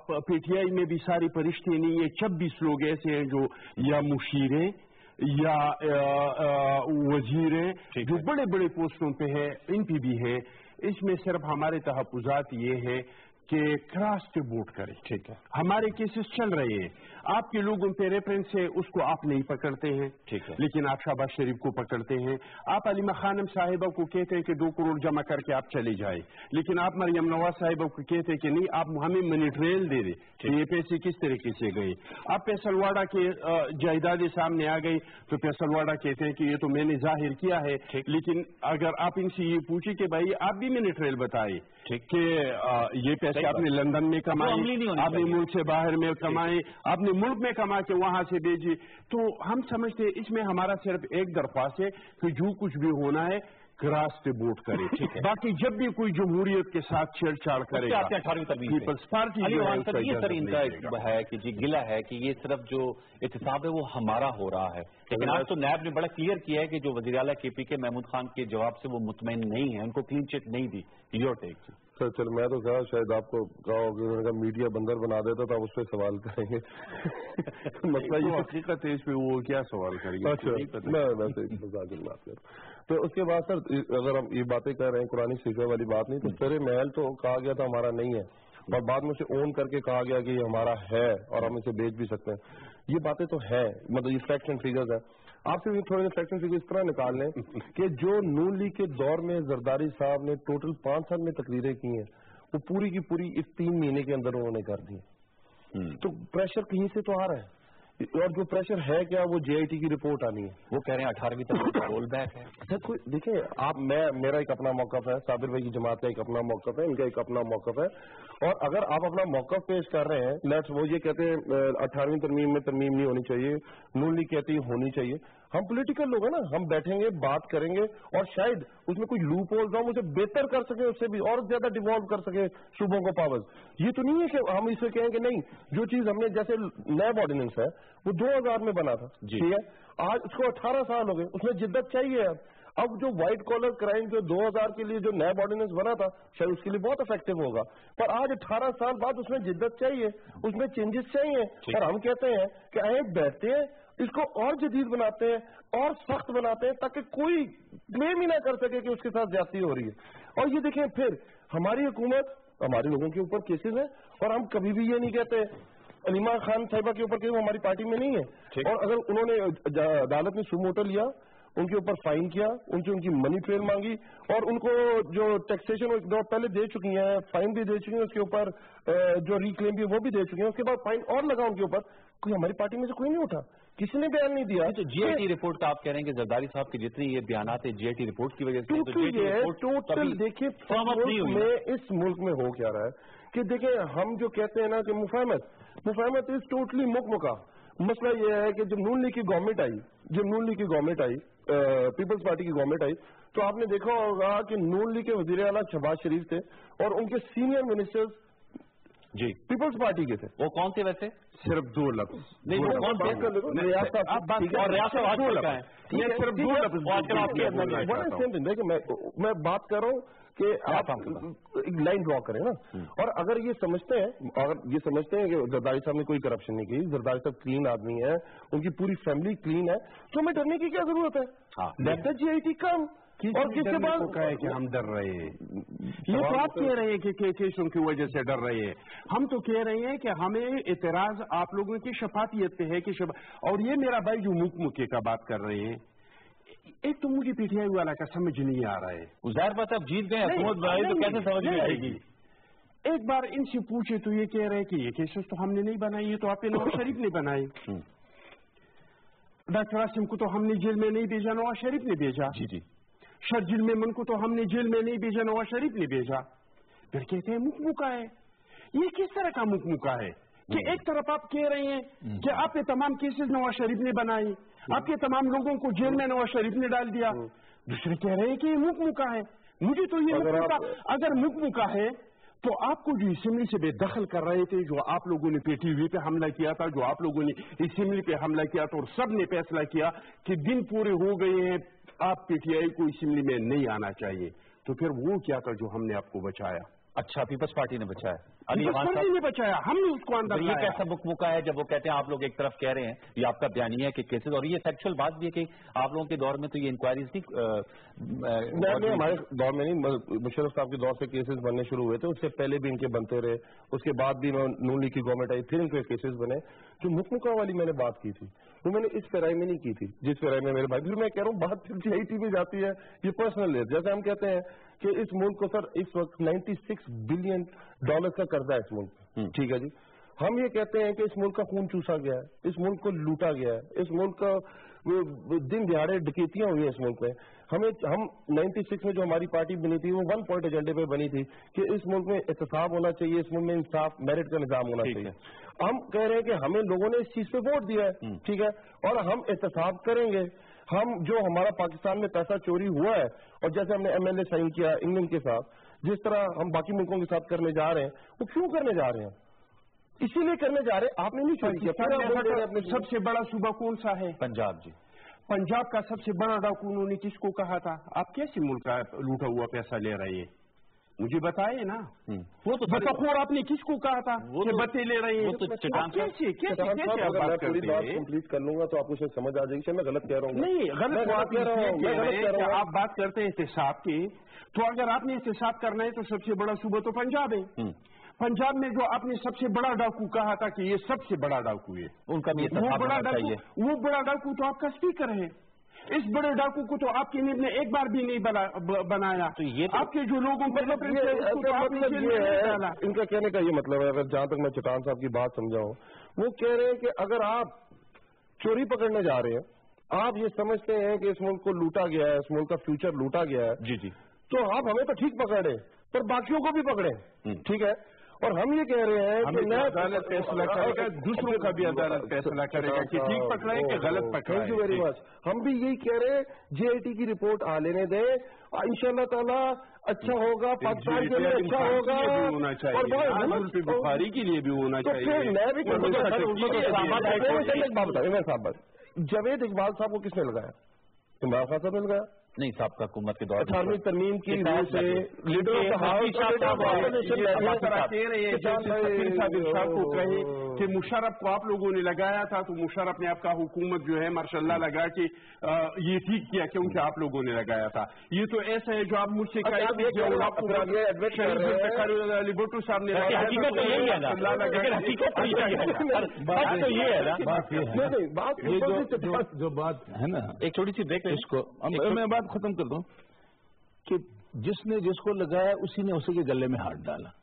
پی ٹی آئی میں بھی ساری پرشتے نہیں ہے چھبیس لوگ ایسے ہیں جو یا مشیریں یا وزیریں جو بڑے بڑے پوسٹوں پہ ہیں ان کی بھی ہیں اس میں صرف ہمارے تحفظات یہ ہیں کہ کراس سے ووٹ کرے ٹھیک ہے۔ ہمارے کیسز چل رہے ہیں۔ آپ کے لوگوں پہ ریفرنس ہے اس کو آپ نہیں پکڑتے ہیں۔ لیکن آپ شہباز شریف کو پکڑتے ہیں۔ آپ علیمہ خانم صاحبہ کو کہتے ہیں کہ دو کروڑ جمع کر کے آپ چلے جائیں۔ لیکن آپ مریم نواز صاحبہ کو کہتے ہیں کہ نہیں آپ ہمیں منی ٹریل دے دیں۔ یہ پیسے کس طریقے سے گئے؟ آپ پیسل واڑا کے جائیداد سامنے آ گئی تو پیسل واڑا کہتے ہیں کہ یہ تو میں نے ظاہر کیا ہے۔ لیکن اگر آپ ان سے یہ پوچھیں کہ بھائی آپ بھی منی ٹریل بتائے کہ یہ پیسے آپ نے لندن میں کمائے آپ نے ملک سے باہر میں کمائے آپ نے ملک میں کما کے وہاں سے بھیجی۔ تو ہم سمجھتے اس میں ہمارا صرف ایک درخواست ہے کہ جو کچھ بھی ہونا ہے کراس سے ووٹ کرے *laughs* باقی جب بھی کوئی جمہوریت کے ساتھ چھیڑ چھاڑ کرے پیپلز پارٹی یہ سر ان کا ہے کہ جی گلا ہے کہ یہ صرف جو احتساب ہے وہ ہمارا ہو رہا ہے۔ لیکن آج تو نیب نے بڑا کلیئر کیا ہے کہ جو وزیر اعلیٰ کے پی کے محمود خان کے جواب سے وہ مطمئن نہیں ہے ان کو کلین چٹ نہیں دی۔ یور ٹیک سر چل میں تو کہا شاید آپ کو کہا کہ انہوں نے کہا میڈیا بندر بنا دیتا تھا اس پہ سوال کریں گے۔ *laughs* مسئلہ یہ حقیقت ہے اس پہ وہ کیا سوال کریں گے؟ اچھا میں ویسے بات کر تو اس کے بعد سر اگر ہم یہ باتیں کر رہے ہیں قرآن سیکھنے والی بات نہیں تو سر محل تو کہا گیا تھا ہمارا نہیں ہے اور بعد میں اسے اون کر کے کہا گیا کہ یہ ہمارا ہے اور ہم اسے بیچ بھی سکتے ہیں۔ یہ باتیں تو ہے مطلب یہ فیکٹس اینڈ فیگرز ہے آپ سے تھوڑے فیکٹس اینڈ فیگرز اس طرح نکال لیں کہ جو نون لیگ کے دور میں زرداری صاحب نے ٹوٹل پانچ سال میں تقریریں کی ہیں وہ پوری کی پوری اس تین مہینے کے اندر انہوں نے کر دی تو پریشر کہیں سے تو آ رہا ہے؟ اور جو پریشر ہے کیا وہ جے آئی ٹی کی رپورٹ آنی ہے؟ وہ کہہ رہے ہیں اٹھارہویں تک رول بیک ہے۔ دیکھیں آپ میں میرا ایک اپنا موقف ہے صابر بھائی کی جماعت کا ایک اپنا موقف ہے ان کا ایک اپنا موقف ہے۔ اور اگر آپ اپنا موقف پیش کر رہے ہیں لیٹس وہ یہ کہتے ہیں اٹھارہویں ترمیم میں ترمیم نہیں ہونی چاہیے نون لیگ کہتی ہونی چاہیے۔ ہم پولیٹیکل لوگ ہیں نا ہم بیٹھیں گے بات کریں گے اور شاید اس میں کوئی لوپ ہولز ہم اسے بہتر کر سکیں اس سے بھی اور زیادہ ڈیوالو کر سکیں صوبوں کو پاور یہ تو نہیں ہے کہ ہم اسے کہیں کہ نہیں جو چیز ہم نے جیسے نیب آرڈیننس ہے وہ دو ہزار میں بنا تھا۔ جی۔ ٹھیک ہے؟ آج اس کو اٹھارہ سال ہو گئے اس میں جدت چاہیے اب۔ جو وائٹ کالر کرائم جو دو ہزار کے لیے جو نیب آرڈیننس بنا تھا شاید اس کے لیے بہت افیکٹو ہوگا۔ پر آج اٹھارہ سال بعد اس میں جدت چاہیے اس میں چینجز چاہیے۔ اور ہم کہتے ہیں کہ آئے بیٹھتے ہیں اس کو اور جدید بناتے ہیں اور سخت بناتے ہیں تاکہ کوئی کلیم ہی نہ کر سکے کہ اس کے ساتھ زیادتی ہو رہی ہے۔ اور یہ دیکھیں پھر ہماری حکومت ہمارے لوگوں کے اوپر کیسز ہیں اور ہم کبھی بھی یہ نہیں کہتے علیما خان صاحبہ کے اوپر کہ وہ ہماری پارٹی میں نہیں ہے۔ اور اگر انہوں نے عدالت میں سو لیا ان کے اوپر فائن کیا ان سے ان کی منی ٹریل مانگی اور ان کو جو ٹیکسیشن پہلے دے چکی ہیں فائن بھی دے چکی ہیں اس کے اوپر جو ریکلیم بھی وہ بھی دے چکی ہیں اس کے بعد فائن اور لگا ان کے اوپر۔ کوئی ہماری پارٹی میں سے کوئی نہیں اٹھا۔ کسی نے بیان نہیں دیا؟ جی آئی ٹی رپورٹ کا آپ کہہ رہے ہیں کہ زرداری صاحب کے جتنے یہ بیانات ہیں جی آئی ٹی رپورٹ کی وجہ سے ٹوٹل دیکھیے میں اس ملک میں ہو کیا رہا ہے کہ دیکھیں ہم جو کہتے ہیں نا کہ مفاہمت مفاہمت از ٹوٹلی مک مکا مسئلہ یہ ہے کہ جب نون لیگ کی گورنمنٹ آئی جب نون لیگ کی گورنمنٹ آئی پیپلز پارٹی کی گورنمنٹ آئی تو آپ نے دیکھا ہوگا کہ نون لیگ کے وزیر اعلیٰ شہباز شریف تھے اور ان کے سینئر منسٹرز جی۔ پیپلز پارٹی کے تھے۔ وہ کون سے ویسے؟ صرف دو لفظ۔ نہیں صرف دو لفظ میں بات کر رہا ہوں کہ آپ ایک لائن ڈرا کریں نا۔ اور اگر یہ سمجھتے ہیں اگر یہ سمجھتے ہیں کہ زرداری صاحب نے کوئی کرپشن نہیں کی زرداری صاحب کلین آدمی ہے ان کی پوری فیملی کلین ہے تو ہمیں ڈرنے کی کیا ضرورت ہے؟ جی آئی ٹی کم۔ اور کس کے بعد کہا کہ ہم ڈر رہے ہیں؟ یہ تو آپ کہہ رہے ہیں کہ کیسوں کی وجہ سے ڈر رہے ہیں۔ ہم تو کہہ رہے ہیں کہ ہمیں اعتراض آپ لوگوں کی شفافیت پہ ہے کہ اور یہ میرا بھائی جو مک مکے کا بات کر رہے ہیں ایک تو مجھے پی ٹی آئی والا کا سمجھ نہیں آ رہا ہے۔ ظاہر بات اب جیت گئے حکومت بنائی تو کیسے سمجھ میں آئے گی؟ ایک بار ان سے پوچھے تو یہ کہہ رہے کہ یہ کیسز تو ہم نے نہیں بنائی یہ تو آپ نے نواز شریف نے بنائی۔ *laughs* ڈاکٹر عاصم کو تو ہم نے جیل میں نہیں بھیجا نواز شریف نے بھیجا۔ جی جی۔ شرجل میمن کو تو ہم نے جیل میں نہیں بھیجا نواز شریف نے بھیجا۔ پھر کہتے ہیں مک مکا ہے۔ یہ کس طرح کا مک مکا ہے؟ کہ ایک طرف آپ کہہ رہے ہیں کہ آپ نے تمام کیسز نواز شریف نے بنائی۔ آپ کے تمام لوگوں کو جیل میں نواز شریف نے ڈال دیا۔ دوسرے کہہ رہے ہیں کہ یہ مک مکا ہے۔ مجھے تو یہ اگر مک مکا ہے تو آپ کو جو اسمبلی سے بے دخل کر رہے تھے جو آپ لوگوں نے پی ٹی وی پہ حملہ کیا تھا جو آپ لوگوں نے اسمبلی پہ حملہ کیا تھا اور سب نے فیصلہ کیا کہ دن پورے ہو گئے ہیں۔ آپ پی ٹی آئی کو اسمبلی میں نہیں آنا چاہیے۔ تو پھر وہ کیا تھا جو ہم نے آپ کو بچایا؟ اچھا پیپلز پارٹی نے بچایا۔ پارٹی نے بچایا ہم نے اس کو اندر یہ کیسا مک مکا ہے؟ جب وہ کہتے ہیں آپ لوگ ایک طرف کہہ رہے ہیں یہ آپ کا بیانیہ ہے کہ کیسز اور یہ فیکچوئل بات بھی ہے کہ آپ لوگوں کے دور میں تو یہ انکوائریز نہیں ہمارے دور میں نہیں مشرف صاحب کے دور سے کیسز بننے شروع ہوئے تھے اس سے پہلے بھی ان کے بنتے رہے۔ اس کے بعد بھی نون لیگ کی گورنمنٹ آئی پھر ان کے کیسز بنے۔ جو مک مکا والی میں نے بات کی تھی وہ میں نے اس پیرائی میں نہیں کی تھی جس پیرائی میں میرے بھائی پھر میں کہہ رہا ہوں بات پھر جی آئی ٹی میں جاتی ہے یہ پرسنل ہے۔ جیسے ہم کہتے ہیں کہ اس ملک کو سر اس وقت نائنٹی سکس بلین ڈالر کا قرضہ ہے اس ملک ٹھیک ہے جی۔ ہم یہ کہتے ہیں کہ اس ملک کا خون چوسا گیا ہے اس ملک کو لوٹا گیا ہے اس ملک کا دن دہاڑے ڈکیتیاں ہوئی ہیں اس ملک میں۔ ہمیں ہم نائنٹی سکس میں جو ہماری پارٹی بنی تھی وہ ون پوائنٹ ایجنڈے پہ بنی تھی کہ اس ملک میں احتساب ہونا چاہیے اس ملک میں انصاف میرٹ کا نظام ہونا چاہیے۔ ہم کہہ رہے ہیں کہ ہمیں لوگوں نے اس چیز پہ ووٹ دیا ہے۔ ٹھیک ہے۔ اور ہم احتساب کریں گے۔ ہم جو ہمارا پاکستان میں پیسہ چوری ہوا ہے اور جیسے ہم نے ایم ایل اے سائن کیا انگلینڈ کے ساتھ جس طرح ہم باقی ملکوں کے ساتھ کرنے جا رہے ہیں وہ کیوں کرنے جا رہے ہیں؟ اسی لیے کرنے جا رہے ہیں آپ نے نہیں چوری کیا سب سے بڑا صوبہ کون سا ہے؟ پنجاب جی۔ پنجاب کا سب سے بڑا ڈاکو انہوں نے کس کو کہا تھا؟ آپ کیسے ملک کا لوٹا ہوا پیسہ لے رہے ہیں؟ مجھے بتائے نا۔ وہ تو بطخور آپ نے کس کو کہا تھا وہ بتے لے رہے ہیں؟ کیسے کمپلیٹ کر لوں گا تو آپ کو سمجھ آ جائے گی میں غلط کہہ رہا ہوں۔ نہیں غلط بات کہہ رہا ہوں آپ بات کرتے ہیں احتساب کی تو اگر آپ نے احتساب کرنا ہے تو سب سے بڑا صوبہ تو پنجاب ہے۔ پنجاب میں جو آپ نے سب سے بڑا ڈاکو کہا تھا کہ یہ سب سے بڑا ڈاکو ہے۔ ان کا وہ بڑا ڈاکو وہ بڑا ڈاکو تو آپ کا اسپیکر ہے۔ اس بڑے ڈاکو کو تو آپ کی نیب نے ایک بار بھی نہیں بنایا۔ تو یہ آپ کے جو لوگوں ان کا کہنے کا یہ مطلب ہے اگر جہاں تک میں چٹان صاحب کی بات سمجھاؤں وہ کہہ رہے ہیں کہ اگر آپ چوری پکڑنے جا رہے ہیں آپ یہ سمجھتے ہیں کہ اس ملک کو لوٹا گیا ہے اس ملک کا فیوچر لوٹا گیا ہے جی جی۔ تو آپ ہمیں تو ٹھیک پکڑے پر باقیوں کو بھی پکڑے ٹھیک ہے؟ اور ہم یہ کہہ رہے ہیں کہ عدالت فیصلہ کرے گا دوسروں کا بھی عدالت فیصلہ کرے گا کہ ٹھیک پکڑے کہ غلط پکڑے تھینک یو ویری مچ ہم بھی یہی کہہ رہے ہیں جے آئی ٹی کی رپورٹ آ لینے دیں۔ ان شاء اللہ تعالیٰ اچھا ہوگا پاکستان کے لیے اچھا ہوگا۔ ہونا چاہیے۔ بخاری کے لیے بھی ہونا چاہیے۔ جاوید اقبال صاحب کو کس نے لگایا؟ عمران خان صاحب نے لگایا؟ نہیں صاحب کا حکومت کے دور اٹھارہویں ترمیم کی کہ مشرف کو آپ لوگوں نے لگایا تھا تو مشرف نے آپ کا حکومت جو ہے ماشاء اللہ لگا کے یہ ٹھیک کیا کیونکہ آپ لوگوں نے لگایا تھا۔ یہ تو ایسا ہے جو آپ مجھ سے بٹو صاحب نے جو بات ہے نا۔ ایک چھوٹی سی بریک اس کو میں بات ختم کر دوں کہ جس نے جس کو لگایا اسی نے اسی کے گلے میں ہاتھ ڈالا۔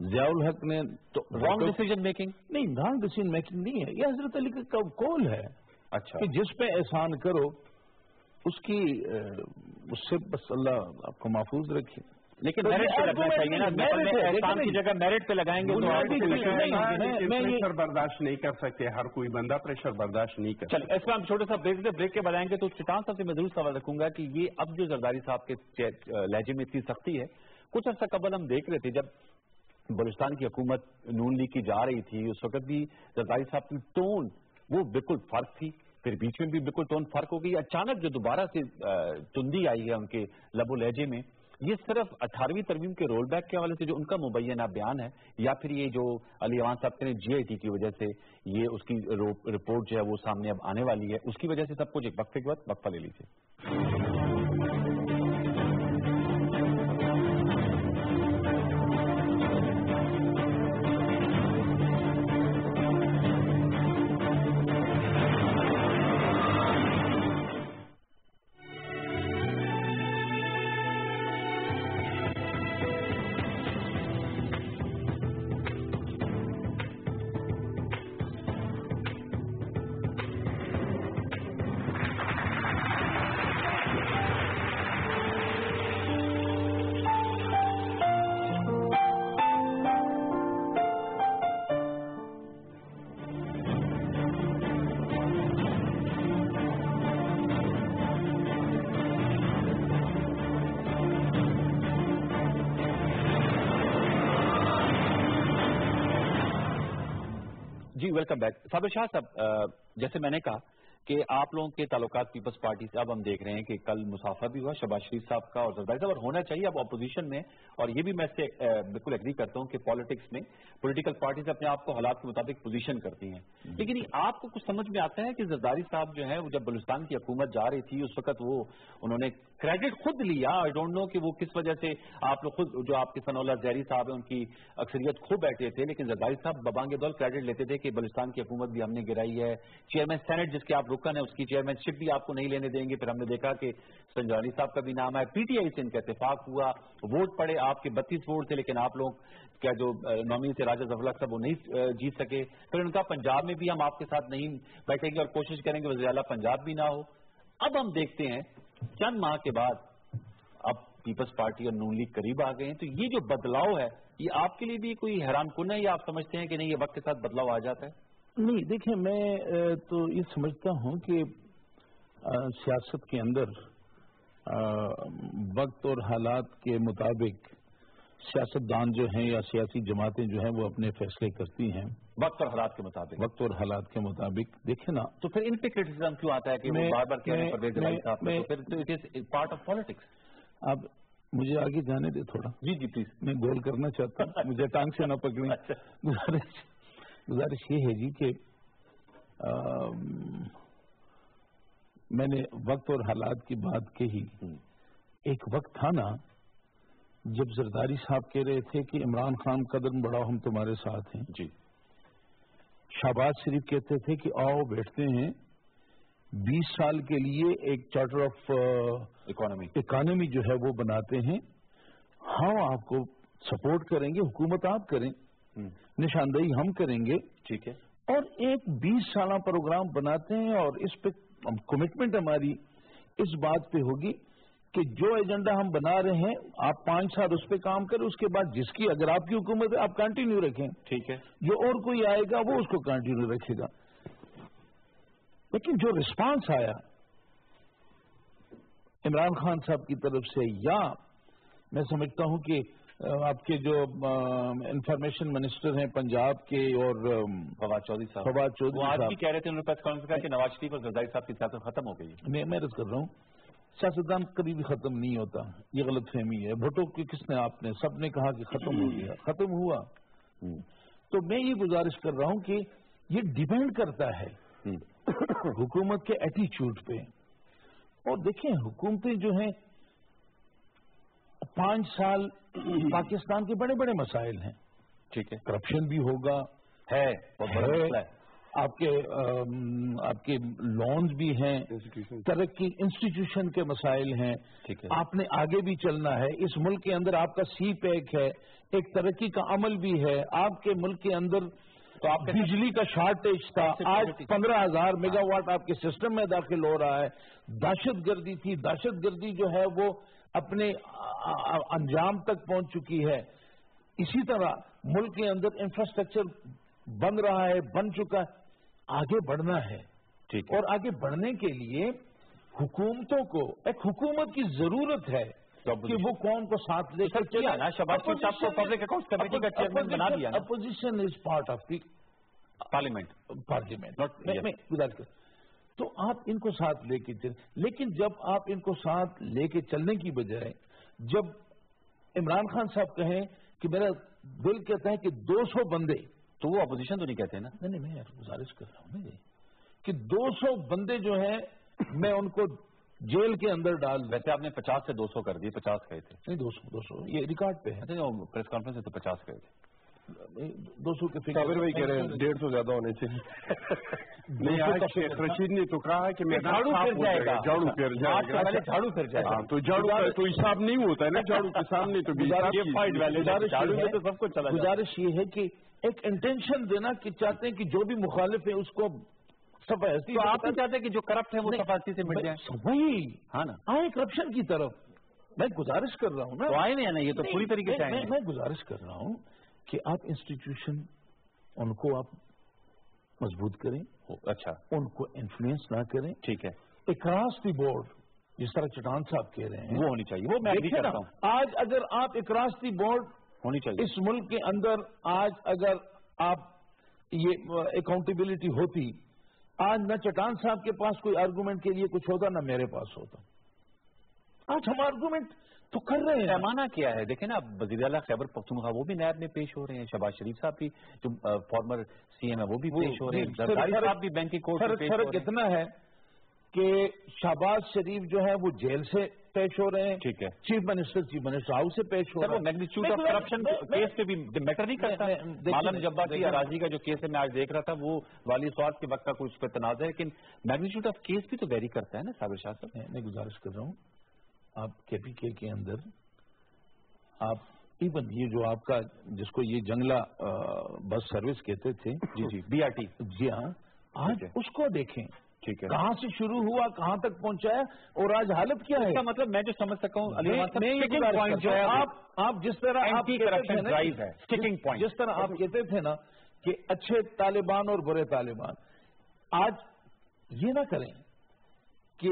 ضیاء الحق نے تو رانگ ڈیسیجن میکنگ نہیں رانگ ڈیسیجن میکنگ نہیں ہے۔ یہ حضرت علی کا کول ہے اچھا۔ کہ جس پہ احسان کرو اس کی اس سے بس اللہ آپ کو محفوظ رکھے۔ لیکن میرٹ پہ لگنا چاہیے نا۔ احسان کی جگہ میرٹ پہ لگائیں گے پریشر برداشت نہیں کر سکتے۔ ہر کوئی بندہ پریشر برداشت نہیں کر چل اس میں ہم چھوٹے سا بریک دے بریک کے بتائیں گے تو چٹان صاحب سے میں ضرور سوال رکھوں گا کہ یہ اب جو زرداری صاحب کے لہجے میں اتنی سختی ہے کچھ عرصہ قبل ہم دیکھ رہے تھے جب بلوچستان کی حکومت نون لیگ کی جا رہی تھی، اس وقت بھی زرداری صاحب کی ٹون وہ بالکل فرق تھی۔ پھر بیچ میں بھی بالکل ٹون فرق ہو گئی۔ اچانک جو دوبارہ سے تندی آئی ہے ان کے لب و لہجے میں، یہ صرف اٹھارہویں ترمیم کے رول بیک کے حوالے سے جو ان کا مبینہ بیان ہے، یا پھر یہ جو علی اوان صاحب کے جی آئی ٹی کی وجہ سے یہ اس کی رپورٹ جو ہے وہ سامنے اب آنے والی ہے، اس کی وجہ سے سب کچھ ایک وقفے کے بعد وقفہ لے لیجیے جی ویلکم بیک صابر شاہ صاحب جیسے میں نے کہا کہ آپ لوگوں کے تعلقات پیپلز پارٹی سے اب ہم دیکھ رہے ہیں کہ کل مسافر بھی ہوا شباز شریف صاحب کا اور زرداری صاحب اور ہونا چاہیے اب اپوزیشن میں اور یہ بھی میں سے بالکل ایگری کرتا ہوں کہ پالیٹکس میں پولیٹیکل پارٹیز اپنے آپ کو حالات کے مطابق پوزیشن کرتی ہیں لیکن آپ کو کچھ سمجھ میں آتا ہے کہ زرداری صاحب جو وہ جب بلوچستان کی حکومت جا رہی تھی اس وقت وہ انہوں نے کریڈٹ خود لیا. آئی ڈونٹ نو کہ وہ کس وجہ سے آپ لوگ خود جو آپ کے سن اللہ زہری صاحب ہیں، ان کی اکثریت خود بیٹھے تھے، لیکن زرداری صاحب ببانگ دول کریڈٹ لیتے تھے کہ بلوچستان کی حکومت بھی ہم نے گرائی ہے۔ چیئرمین سینٹ جس کے آپ رکن ہیں، اس کی چیئرمین شپ بھی آپ کو نہیں لینے دیں گے۔ پھر ہم نے دیکھا کہ سنجانی صاحب کا بھی نام ہے۔ پی ٹی آئی سے ان کا اتفاق ہوا۔ ووٹ پڑے، آپ کے بتیس ووٹ تھے، لیکن آپ لوگ کیا جو نومین تھے راجہ ظفر صاحب، وہ نہیں جیت سکے۔ پھر ان کا پنجاب میں بھی ہم آپ کے ساتھ نہیں بیٹھیں گے اور کوشش کریں گے وزیر اعلیٰ پنجاب بھی نہ ہو۔ اب ہم دیکھتے ہیں چند ماہ کے بعد اب پیپلز پارٹی اور نون لیگ قریب آ گئے ہیں، تو یہ جو بدلاؤ ہے، یہ آپ کے لیے بھی کوئی حیران کن ہے یا آپ سمجھتے ہیں کہ نہیں، یہ وقت کے ساتھ بدلاؤ آ جاتا ہے؟ نہیں، دیکھیں، میں تو یہ سمجھتا ہوں کہ سیاست کے اندر وقت اور حالات کے مطابق سیاست دان جو ہیں یا سیاسی جماعتیں جو ہیں وہ اپنے فیصلے کرتی ہیں۔ وقت اور حالات کے مطابق۔ وقت اور حالات کے مطابق۔ دیکھیں نا۔ تو پھر ان پہ کرٹیسزم کیوں آتا ہے کہ بار بار پارٹ آف پالیٹکس اب مجھے آگے جانے دے تھوڑا۔ جی جی پلیز میں گول کرنا چاہتا ہوں۔ مجھے ٹانگ سے نہ پکڑیں۔ اچھا۔ گزارش گزارش یہ ہے جی کہ میں نے وقت اور حالات کی بات کہی۔ ایک وقت تھا نا جب زرداری صاحب کہہ رہے تھے کہ عمران خان قدم بڑھاؤ ہم تمہارے ساتھ ہیں۔ جی۔ شہباز شریف کہتے تھے کہ آؤ بیٹھتے ہیں۔ بیس سال کے لیے ایک چارٹر آف اکانومی اکانومی جو ہے وہ بناتے ہیں۔ ہم آپ کو سپورٹ کریں گے حکومت آپ کریں۔ نشاندہی ہم کریں گے۔ ٹھیک ہے۔ اور ایک بیس سالہ پروگرام بناتے ہیں اور اس پہ کمٹمنٹ ہماری اس بات پہ ہوگی۔ کہ جو ایجنڈا ہم بنا رہے ہیں آپ پانچ سال اس پہ کام کریں اس کے بعد جس کی اگر آپ کی حکومت ہے آپ کنٹینیو رکھیں۔ ٹھیک ہے۔ جو اور کوئی آئے گا وہ اس کو کنٹینیو رکھے گا۔ لیکن جو رسپانس آیا عمران خان صاحب کی طرف سے یا میں سمجھتا ہوں کہ آپ کے جو انفارمیشن منسٹر ہیں پنجاب کے اور فواد چودھری صاحب۔ فواد چودھری بھی کہہ رہے تھے انہوں نے پریس کانفرنس کہا کہ نواز شریف اور زرداری صاحب کی سیاست ختم ہو گئی میں میں رض کر رہا ہوں سیاستدان کبھی بھی ختم نہیں ہوتا یہ غلط فہمی ہے۔ بھٹو کی کس نے آپ نے سب نے کہا کہ ختم ہو گیا۔ ختم ہوا۔ تو میں یہ گزارش کر رہا ہوں کہ یہ ڈیپینڈ کرتا ہے حکومت کے ایٹیچیوڈ پہ۔ اور دیکھیں حکومتیں جو ہیں پانچ سال پاکستان کے بڑے بڑے مسائل ہیں۔ ٹھیک ہے۔ کرپشن بھی ہوگا۔ ہے۔ آپ کے آپ کے لونز بھی ہیں ترقی انسٹیٹیوشن کے مسائل ہیں. آپ نے آگے بھی چلنا ہے. اس ملک کے اندر آپ کا سی پیک ہے. ایک ترقی کا عمل بھی ہے. آپ کے ملک کے اندر بجلی کا شارٹیج تھا. آج پندرہ ہزار میگا واٹ آپ کے سسٹم میں داخل ہو رہا ہے. دہشت گردی تھی. دہشت گردی جو ہے وہ اپنے انجام تک پہنچ چکی ہے. اسی طرح ملک کے اندر انفراسٹرکچر بن رہا ہے بن چکا ہے. آگے بڑھنا ہے۔ اور آگے بڑھنے کے لیے حکومتوں کو ایک حکومت کی ضرورت ہے کہ وہ کون کو ساتھ لے کر پبلک اکاؤنٹ کمیٹی کا چیئرمین بنا دیا opposition is part of the parliament parliament تو آپ ان کو ساتھ لے کے چل لیکن جب آپ ان کو ساتھ لے کے چلنے کی بجائے جب عمران خان صاحب کہیں کہ میرا دل کہتا ہے کہ دو سو بندے تو وہ اپوزیشن تو نہیں کہتے نا؟ نہیں میں گزارش کر رہا ہوں کہ دو سو بندے جو ہیں میں ان کو جیل کے اندر ڈال ویسے آپ نے پچاس سے دو سو کر دیے پچاس کہے تھے۔ نہیں دو سو دو سو یہ ریکارڈ پہ ہے۔ پریس کانفرنس سے تو پچاس کہے تھے۔ دو سو کے بھائی کہہ رہے ہیں ڈیڑھ سو زیادہ ہونے چاہیے۔ *laughs* نہیں رشید نے تو کہا کہ میں جھاڑو پھر جائے گا۔ جھاڑو پھر جائے گا۔ جھاڑو پھر جائے گا۔ تو جھاڑو تو حساب نہیں ہوتا ہے نا جھاڑو کے سامنے تو سب کو چلا گزارش یہ ہے کہ ایک انٹینشن دینا کہ چاہتے ہیں کہ جو بھی مخالف ہے اس کو تو آپ چاہتے کہ جو کرپٹ ہے وہ سفارتی سے جائے وہی ہاں نا۔ آئے کرپشن کی طرف۔ میں گزارش کر رہا ہوں نا۔ آئے نہیں یہ تو پوری طریقے سے میں گزارش کر رہا ہوں کہ آپ انسٹیٹیوشن ان کو آپ مضبوط کریں۔ اچھا۔ ان کو انفلوئنس نہ کریں۔ ٹھیک ہے۔ اکراس دی بورڈ جس طرح چٹان صاحب کہہ رہے ہیں۔ وہ ہونی چاہیے وہ میں آج اگر آپ اکراس دی بورڈ ہونی چاہیے۔ اس ملک کے اندر آج اگر آپ یہ اکاؤنٹیبلٹی ہوتی آج نہ چٹان صاحب کے پاس کوئی آرگومنٹ کے لیے کچھ ہوتا نہ میرے پاس ہوتا۔ آج ہم آرگومنٹ تو کر رہے ہیں۔ پیمانہ کیا ہے؟ دیکھیں نا وزیر اعلیٰ خیبر پختونخوا وہ بھی نیب میں پیش ہو رہے ہیں شہباز شریف صاحب بھی جو فارمر سی ایم ہے وہ بھی پیش ہو رہے ہیں صاحب بھی بینک کورٹ فرق اتنا ہے؟ کہ شہباز شریف جو ہے وہ جیل سے پیش ہو رہے ہیں۔ ٹھیک ہے۔ Chief minister chief minister house سے پیش ہو رہے ہیں میگنیچیوڈ آف کرپشن کیس پہ بھی میٹر نہیں کرتا۔ عالم جبا کی اراضی کا جو کیس ہے میں آج دیکھ رہا تھا وہ والی سواد کے وقت کا کچھ پہ تنازع ہے لیکن میگنیچیوڈ آف کیس بھی تو ویری کرتا ہے نا صابر شاہ صاحب۔ میں گزارش کر رہا ہوں آپ کے پی کے کے اندر آپ ایون یہ جو آپ کا جس کو یہ جنگلہ بس سروس کہتے تھے۔ جی جی بی آر ٹی جی ہاں۔ آج اس کو دیکھیں۔ ٹھیک ہے۔ کہاں سے شروع ہوا کہاں تک پہنچا ہے اور آج حالت کیا ہے؟ مطلب میں جو سمجھ سکتا ہوں آپ جس طرح جس طرح آپ کہتے تھے نا کہ اچھے طالبان اور برے طالبان۔ آج یہ نہ کریں کہ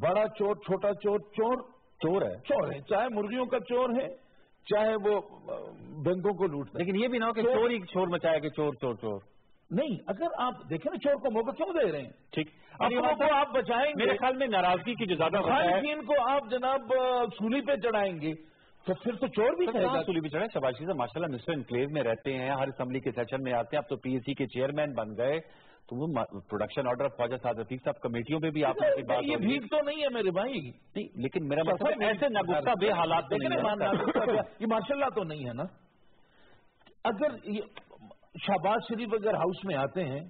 بڑا چور چھوٹا چور چور چور ہے۔ چور ہے چاہے مرغیوں کا چور ہے چاہے وہ بینکوں کو لوٹ لیکن یہ بھی نہ ہو کہ چور ہی چور مچایا کہ چور چور چور۔ نہیں اگر آپ دیکھیں نا چور کو موقع کیوں دے رہے ہیں؟ ٹھیک۔ کو آپ بچائیں گے۔ میرے خیال میں ناراضگی کی جو زیادہ خالقین کو آپ جناب سولی پہ چڑھائیں گے تو پھر تو چور بھی سولی پہ چڑھائے شباشی سے ماشاء اللہ مسٹر انکلیو میں رہتے ہیں ہر اسمبلی کے سیشن میں آتے ہیں۔ اب تو پی ایس سی کے چیئرمین بن گئے تو وہ پروڈکشن آرڈر خواجہ سعد رفیق صاحب کمیٹیوں میں بھی آپ کی بات یہ بھیگ تو نہیں ہے میرے بھائی۔ نہیں لیکن میرا مطلب ایسے نگفتہ بے حالات یہ ماشاء اللہ تو نہیں ہے نا۔ اگر شہباز شریف اگر ہاؤس میں آتے ہیں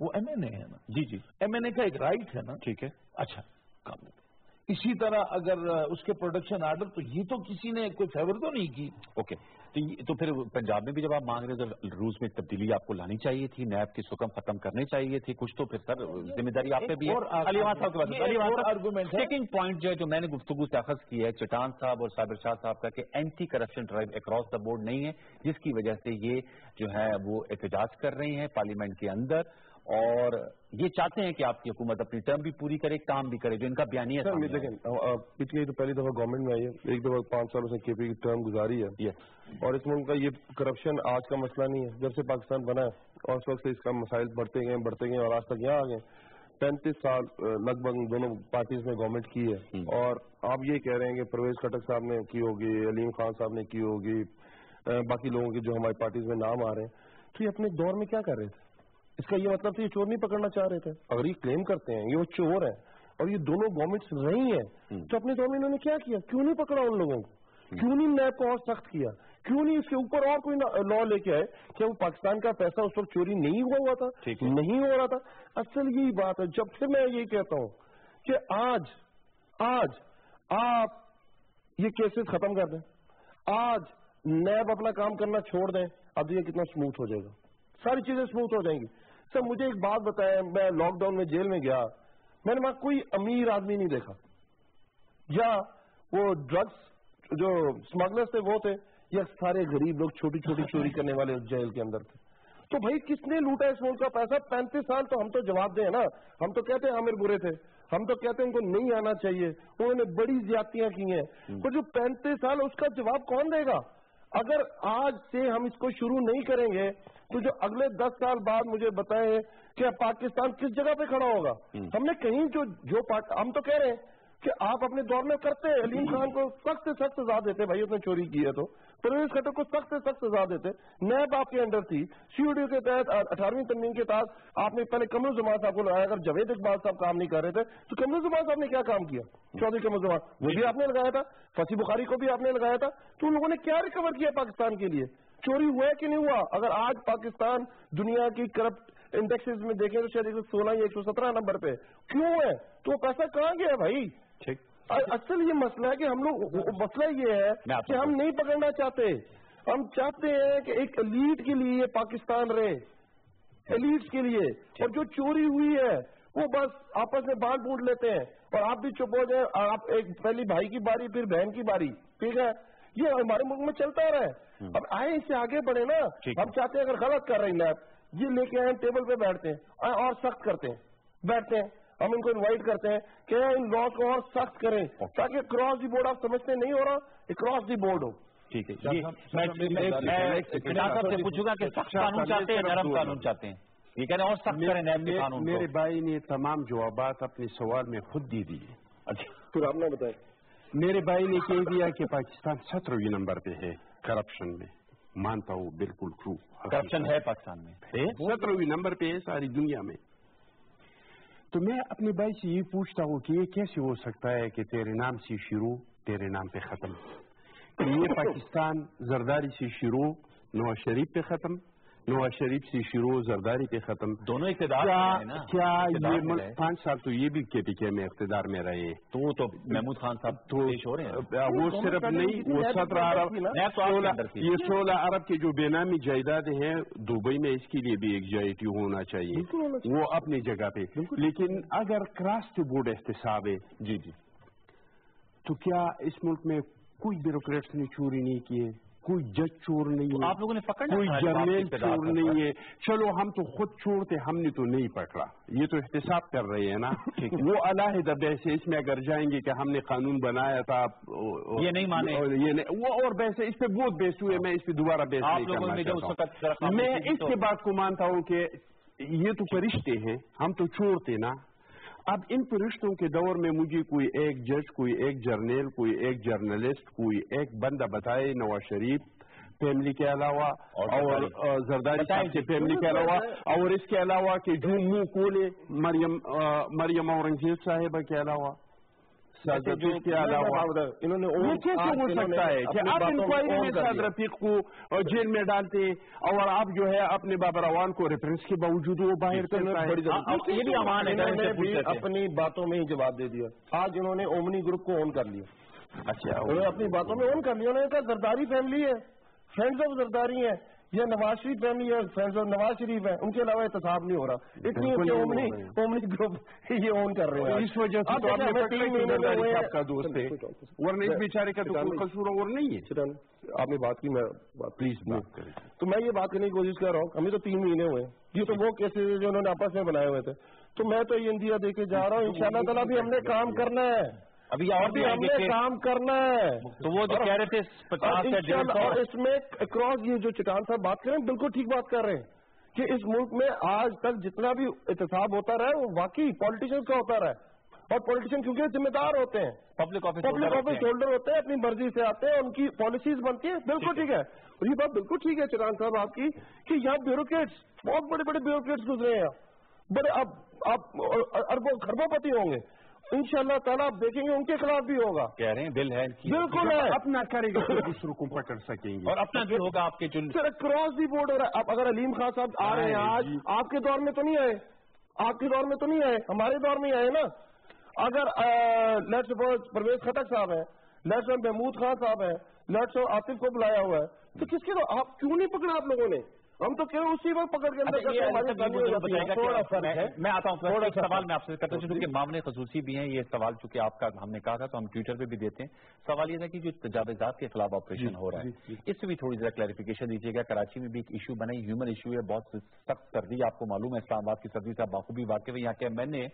وہ ایم این اے ہے نا۔ جی جی۔ ایم این اے کا ایک رائٹ ہے نا۔ ٹھیک ہے۔ اچھا اسی طرح اگر اس کے پروڈکشن آرڈر تو یہ تو کسی نے کوئی فیور تو نہیں کی۔ اوکے تو پھر پنجاب میں بھی جب آپ مانگ رہے تو روز میں تبدیلی آپ کو لانی چاہیے تھی نیب کی سکم ختم کرنی چاہیے تھی کچھ تو پھر سر ذمہ داری آپ پہ بھی سیکنڈ پوائنٹ جو ہے جو میں نے گفتگو سے اخذ کی ہے چٹان صاحب اور صابر شاہ صاحب کا کہ anti corruption drive across the board نہیں ہے جس کی وجہ سے یہ جو ہے وہ احتجاج کر رہی ہیں پارلیمنٹ کے اندر۔ اور یہ چاہتے ہیں کہ آپ کی حکومت اپنی ٹرم بھی پوری کرے کام بھی کرے جو ان کا بیانی ہے دیکھیں پچھلی تو پہلی دفعہ گورنمنٹ میں آئی ہے ایک دفعہ پانچ سالوں سے کے پی کی ٹرم گزاری ہے۔ اور اس ملک کا یہ کرپشن آج کا مسئلہ نہیں ہے۔ جب سے پاکستان بنا ہے اور اس وقت سے اس کا مسائل بڑھتے گئے بڑھتے گئے اور آج تک یہاں آ گئے پینتیس سال لگ بھگ دونوں پارٹیز نے گورنمنٹ کی ہے۔ اور آپ یہ کہہ رہے ہیں کہ پرویز کٹک صاحب نے کی ہوگی علیم خان صاحب نے کی ہوگی باقی لوگوں کے جو ہماری پارٹیز میں نام آ رہے ہیں۔ تو یہ اپنے دور میں کیا کر رہے تھے؟ اس کا یہ مطلب تھا یہ چور نہیں پکڑنا چاہ رہے تھے۔ اگر یہ کلیم کرتے ہیں یہ وہ چور ہے اور یہ دونوں گورنمنٹس رہی ہیں تو اپنے دور میں انہوں نے کیا کیا؟ کیوں نہیں پکڑا ان لوگوں کو؟ کیوں نہیں نیب کو اور سخت کیا؟ کیوں نہیں اس کے اوپر اور کوئی لا لے کے آئے کہ وہ پاکستان کا پیسہ اس وقت چوری نہیں ہوا ہوا تھا؟ نہیں ہو رہا تھا۔ اصل یہی بات ہے جب سے میں یہ کہتا ہوں کہ آج آج آپ یہ کیسز ختم کر دیں۔ آج نیب اپنا کام کرنا چھوڑ دیں اب یہ کتنا اسموتھ ہو جائے گا۔ ساری چیزیں اسموتھ ہو جائیں گی۔ سر مجھے ایک بات بتایا میں لاک ڈاؤن میں جیل میں گیا میں نے وہاں کوئی امیر آدمی نہیں دیکھا۔ یا وہ ڈرگس جو اسمگلر تھے وہ تھے یا سارے غریب لوگ چھوٹی چھوٹی چوری کرنے والے جیل کے اندر تھے۔ تو بھائی کس نے لوٹا اس ملک کا پیسہ؟ پینتیس سال تو ہم تو جواب دیں نا۔ ہم تو کہتے ہیں عامر برے تھے۔ ہم تو کہتے ہیں ان کو نہیں آنا چاہیے۔ انہوں نے بڑی زیادتیاں کی ہیں۔ تو جو پینتیس سال اس کا جواب کون دے گا؟ اگر آج سے ہم اس کو شروع نہیں کریں گے تو جو اگلے دس سال بعد مجھے بتائیں کہ پاکستان کس جگہ پہ کھڑا ہوگا؟ ہم نے کہیں جو جو ہم تو کہہ رہے ہیں کہ آپ اپنے دور میں کرتے علیم خان کو سخت سے سخت سزا دیتے بھائی اس نے چوری کی ہے تو۔ پرویز خطر کو سخت سے سخت سزا دیتے نیب آپ کے انڈر تھی۔ سی او ڈی کے تحت اٹھارہویں تنظیم کے تحت آپ نے پہلے کمر زمان صاحب کو لگایا۔ اگر جوید اقبال صاحب کام نہیں کر رہے تھے، تو کمر زمان صاحب نے کیا کام کیا؟ چودھری کمر زمان۔ وہ بھی آپ نے لگایا تھا۔ فصیح بخاری کو بھی آپ نے لگایا تھا۔ تو ان لوگوں نے کیا ریکور کیا پاکستان کے لیے؟ چوری ہوا ہے کہ نہیں ہوا؟ اگر آج پاکستان دنیا کی کرپٹ انڈیکس میں دیکھیں تو شاید ایک سو سولہ یا ایک سو سترہ نمبر پہ۔ کیوں ہے؟ تو وہ پیسہ کہاں گیا بھائی؟ ٹھیک۔ اصل یہ مسئلہ ہے کہ ہم لوگ مسئلہ یہ ہے کہ ہم نہیں پکڑنا چاہتے۔ ہم چاہتے ہیں کہ ایک لیڈ کے لیے پاکستان رہے۔ ایلیٹ کے لیے۔ اور جو چوری ہوئی ہے وہ بس آپس میں بانٹ بوٹ لیتے ہیں۔ اور آپ بھی چپ ہو جائیں۔ آپ ایک پہلی بھائی کی باری پھر بہن کی باری۔ ٹھیک ہے؟ یہ ہمارے ملک میں چلتا رہا ہے۔ اب آئے اس سے آگے بڑھے نا۔ ہم چاہتے ہیں اگر غلط کر رہے ہیں یہ لے کے آئے ٹیبل پہ بیٹھتے ہیں۔ اور سخت کرتے ہیں۔ بیٹھتے ہیں۔ ہم ان کو انوائٹ کرتے ہیں کہ ان لاس کو اور سخت کریں تاکہ کراس دی بورڈ آپ سمجھتے نہیں ہو رہا کراس دی بورڈ ہو۔ ٹھیک ہے۔ میں پوچھوں گا کہ سخت قانون چاہتے ہیں نرم قانون چاہتے ہیں۔ یہ کہہ رہے ہیں اور سخت کریں میرے بھائی نے تمام جوابات اپنے سوال میں خود دی دیے اچھا۔ پھر آپ نے بتایا۔ میرے بھائی نے کہہ دیا کہ پاکستان سترویں نمبر پہ ہے کرپشن میں۔ مانتا ہوں بالکل ٹرو کرپشن ہے پاکستان میں۔ سترویں نمبر پہ ہے ساری دنیا میں۔ تو میں اپنے بھائی سے یہ پوچھتا ہوں کہ یہ کیسے ہو سکتا ہے کہ تیرے نام سے شروع تیرے نام پہ ختم یہ پاکستان زرداری سے شروع نواز شریف پہ ختم نواز شریف سے شروع زرداری پہ ختم دونوں اقتدار کیا یہ پانچ سال تو یہ بھی کے پی کے میں اقتدار میں رہے۔ تو وہ تو محمود خان صاحب تو ہو رہے ہیں۔ وہ صرف نہیں وہ سترہ ارب یہ سولہ ارب کے جو بے نامی جائیداد ہیں دبئی میں اس کے لیے بھی ایک جائٹی ہونا چاہیے۔ وہ اپنی جگہ پہ۔ لیکن اگر کراس بورڈ احتساب ہے جی جی۔ تو کیا اس ملک میں کوئی بیوروکریٹس نے چوری نہیں کیے کوئی جج چور نہیں ہے آپ لوگوں نے پکڑا کوئی جرنیل چور نہیں ہے۔ چلو ہم تو خود چورتے ہم نے تو نہیں پکڑا۔ یہ تو احتساب کر رہے ہیں نا۔ *laughs* وہ علیحدہ بحث اس میں اگر جائیں گے کہ ہم نے قانون بنایا تھا یہ نہیں مانے۔ وہ اور بحث اس پہ بہت بحث ہوئے میں اس پہ دوبارہ بحث نہیں کرنا میں اس کے بات کو مانتا ہوں کہ یہ تو فرشتے ہیں ہم تو چورتے نا۔ اب ان فرشتوں کے دور میں مجھے کوئی ایک جج کوئی ایک جرنیل کوئی ایک جرنلسٹ کوئی ایک بندہ بتائے نواز شریف فیملی کے علاوہ اور زرداری صاحب کے فیملی کے علاوہ اور اس کے علاوہ کہ منہ کولے مریم مریم اورنگزیب صاحبہ کے علاوہ۔ کے علاوہ؟ انہوں نے یہ کیسے ہو سکتا ہے کہ آپ انکوائری میں سعد رفیق کو جیل میں ڈالتے اور آپ جو ہے اپنے بابر اوان کو ریفرنس کے باوجود وہ باہر کرنا ہے۔ اپنی باتوں میں ہی جواب دے دیا۔ آج انہوں نے اومنی گروپ کو آن کر لیا۔ اچھا انہوں نے اپنی باتوں میں آن کر لیا۔ انہوں نے کہا زرداری فیملی ہے۔ فرینڈز آف زرداری ہے یہ نواز شریف فیملی ہے فرینڈز آف نواز شریف ہے ان کے علاوہ احتساب نہیں ہو رہا۔ اتنی اومنی اومنی گروپ یہ اون کر رہے ہیں۔ اس وجہ سے کا دوست ہے ورنہ اس بیچارے کا تو قصور اور نہیں ہے۔ آپ نے بات کی میں پلیز بات کریں تو میں یہ بات کرنے کی کوشش کر رہا ہوں ہمیں تو تین مہینے ہوئے یہ تو وہ کیسے جو انہوں نے آپس میں بنائے ہوئے تھے۔ تو میں تو یہ انڈیا دے کے جا رہا ہوں ان شاء اللہ تعالیٰ بھی ہم نے کام کرنا ہے۔ ابھی اور بھی ہم نے کام کرنا ہے۔ تو وہ جو کہہ رہے تھے پچاس اور اس میں اکراس یہ جو چٹان صاحب بات کریں بالکل ٹھیک بات کر رہے ہیں کہ اس ملک میں آج تک جتنا بھی احتساب ہوتا رہا ہے وہ واقعی پالیٹیشن کا ہوتا رہا ہے۔ اور پالیٹیشین کیونکہ ذمہ دار ہوتے ہیں۔ Public office public office holder ہوتے ہیں اپنی مرضی سے آتے ہیں ان کی پالیسیز بنتی ہیں۔ بالکل ٹھیک ہے۔ اور یہ بات بالکل ٹھیک ہے چٹان صاحب آپ کی کہ یہاں بیوروکریٹس بہت بڑے بڑے بیوروکریٹس گزرے ہیں۔ بڑے اب آپ اربوں خربوں پتی ہوں گے۔ ان شاء اللہ تعالیٰ آپ دیکھیں گے ان کے خلاف بھی ہوگا۔ کہہ رہے ہیں بل ہے بالکل ہے۔ اپنا کرے گا دوسروں کو پکڑ سکیں گے۔ اور اپنا بھی ہوگا آپ کے سر کراس دی بورڈ ہو رہا ہے۔ اب اگر علیم خان صاحب آ رہے ہیں آج آپ کے دور میں تو نہیں آئے۔ آپ کے دور میں تو نہیں آئے۔ ہمارے دور میں آئے نا۔ اگر لیٹ سپوز پرویز خطک صاحب ہے لیٹ سو محمود خان صاحب ہے لیٹ سو آصف کو بلایا ہوا ہے۔ تو کس کے آپ کیوں نہیں پکڑا آپ لوگوں نے؟ ہم تو کیوں اسی وقت پکڑ کے میں آتا ہوں تھوڑا سوال میں آپ سے کرتا ہوں کیونکہ معاملے خصوصی بھی ہیں یہ سوال چونکہ آپ کا ہم نے کہا تھا تو ہم ٹویٹر پہ بھی دیتے ہیں۔ سوال یہ تھا کہ جو تجاوزات کے خلاف آپریشن ہو رہا ہے اس سے بھی تھوڑی ذرا کلیریفیکیشن دیجیے گا۔ کراچی میں بھی ایک ایشو بنا ہیومن ایشو ہے بہت سخت سردی آپ کو معلوم ہے اسلام آباد کی سردی سے بخوبی واقع ہوئی یہاں کے میں نے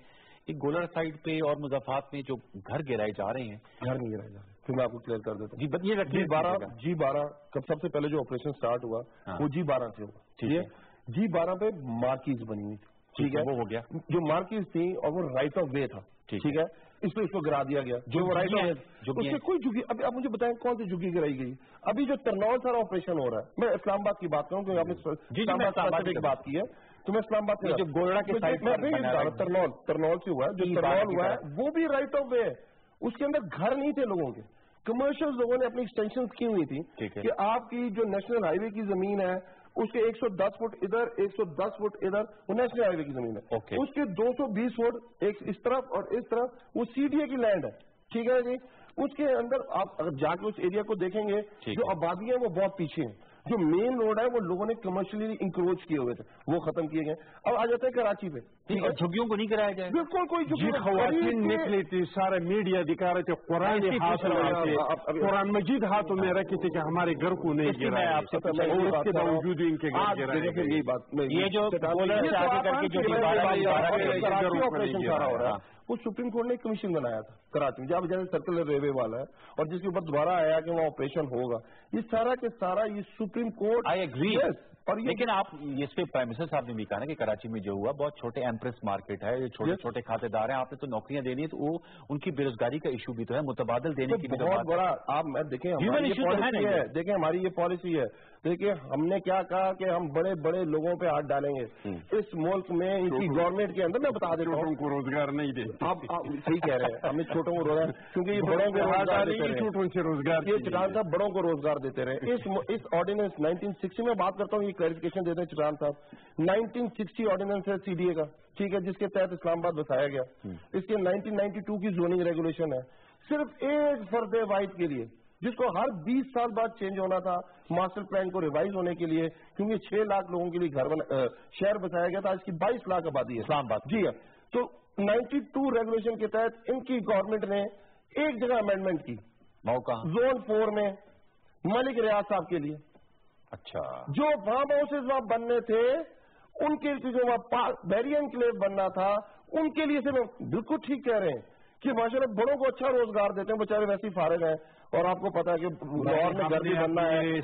گولر سائڈ پہ اور مضافات میں جو گھر گرائے جا رہے ہیں۔ گھر نہیں گرائے جا رہے پھر میں آپ کو کلیئر کر دیتا جی بتائیے جی بارہ جی بارہ کب سب سے پہلے جو آپریشن سٹارٹ ہوا ہاں۔ وہ جی بارہ سے ہوا۔ ٹھیک ہے۔ جی بارہ پہ مارکیز بنی ہوئی تھی۔ ٹھیک ہے۔ وہ ہو گیا۔ جو مارکیز تھی اور وہ رائٹ آف وے تھا۔ ٹھیک ہے۔ اس پہ اس کو گرا دیا گیا۔ جو رائٹ آف اس سے کوئی جھگی ابھی آپ مجھے بتائیں کون سی جھگی گرائی گئی؟ ابھی جو ترنول سارا آپریشن ہو رہا ہے میں اسلام آباد کی بات کروں کیونکہ آپ نے جی، اسلام آباد کی بات کی ہے۔ تو میں اسلام آباد جو گولڑا کے سائڈ ترنول ترنول سے ہوا ہے جو ترنول ہوا ہے وہ بھی رائٹ آف وے ہے۔ اس کے اندر گھر نہیں تھے لوگوں کے۔ کمرشل لوگوں نے اپنی ایکسٹینشن کی ہوئی تھی کہ آپ کی جو نیشنل ہائی وے کی زمین ہے اس کے ایک سو دس فٹ ادھر ایک سو دس فٹ ادھر وہ نیشنل ہائی وے کی زمین ہے۔ اس کے دو سو بیس فٹ ایک اس طرف اور اس طرف وہ سی ڈی اے کی لینڈ ہے۔ ٹھیک ہے جی؟ اس کے اندر آپ اگر جا کے اس ایریا کو دیکھیں گے جو آبادی ہے وہ بہت پیچھے ہیں۔ جو مین روڈ ہے وہ لوگوں نے کمرشلی انکروچ کیے ہوئے تھے وہ ختم کیے گئے۔ اب آ جاتے ہیں کراچی پہ۔ جھگیوں کو نہیں کرایا جائے۔ بالکل کوئی جی خواتین نکلی تھی سارے میڈیا دکھا رہے تھے قرآن قرآن مجید ہاتھوں میں رکھے تھے کہ ہمارے گھر کو نہیں گرا آپ سے باوجود ان کے بات یہ جو وہ سپریم کورٹ نے ایک کمیشن بنایا تھا کراچی میں جب جیسے سرکل ریلوے والا ہے اور جس کے اوپر دوبارہ آیا کہ وہ آپریشن ہوگا۔ یہ سارا کے سارا یہ سپریم کورٹ آئی اگری اور لیکن آپ اس پہ پرائم منسٹر صاحب نے بھی کہا نا کہ کراچی میں جو ہوا بہت چھوٹے ایمپریس مارکیٹ ہے یہ چھوٹے چھوٹے کھاتے دار ہیں آپ نے تو نوکریاں دینی ہے تو وہ ان کی بے روزگاری کا ایشو بھی تو ہے متبادل دینے کی بہت بڑا آپ میں دیکھیں دیکھیں ہماری یہ پالیسی ہے۔ دیکھیے ہم نے کیا کہا کہ ہم بڑے بڑے لوگوں پہ ہاتھ ڈالیں گے۔ اس ملک میں ان کی گورنمنٹ کے اندر میں بتا دیتا ہوں۔ کو روزگار نہیں دے۔ آپ صحیح کہہ رہے ہیں۔ ہمیں چھوٹوں کو روزگار کیونکہ یہ بڑوں کو روزگار چھوٹوں سے روزگار یہ چٹان صاحب بڑوں کو روزگار دیتے رہے۔ اس آرڈیننس نائنٹین سکسٹی میں بات کرتا ہوں یہ کلیریفکیشن دیتے ہیں چٹان صاحب۔ نائنٹین سکسٹی آرڈیننس ہے سی ڈی اے کا ٹھیک ہے جس کے تحت اسلام آباد بتایا گیا۔ اس کے نائنٹین نائنٹی ٹو کی زوننگ ریگولیشن ہے۔ صرف ایک فرد واحد کے لیے۔ جس کو ہر بیس سال بعد چینج ہونا تھا ماسٹر پلان کو ریوائز ہونے کے لیے کیونکہ چھ لاکھ لوگوں کے لیے گھر شہر بتایا گیا تھا اس کی بائیس لاکھ آبادی ہے اسلام آباد۔ جی ہاں۔ تو نائنٹی ٹو ریگولیشن کے تحت ان کی گورنمنٹ نے ایک جگہ امینڈمنٹ کی۔ موقع۔ زون فور میں ملک ریاض صاحب کے لیے۔ اچھا۔ جو فارم ہاؤسز وہاں بننے تھے ان کے جو وہاں بیرین کلیو بننا تھا ان کے لیے سے بالکل ٹھیک کہہ رہے ہیں کہ ماشاء اللہ بڑوں کو اچھا روزگار دیتے ہیں بےچارے ویسے ہی فارغ ہیں۔ اور آپ کو پتا ہے کہ لاہور میں گھر بھی بننا ہے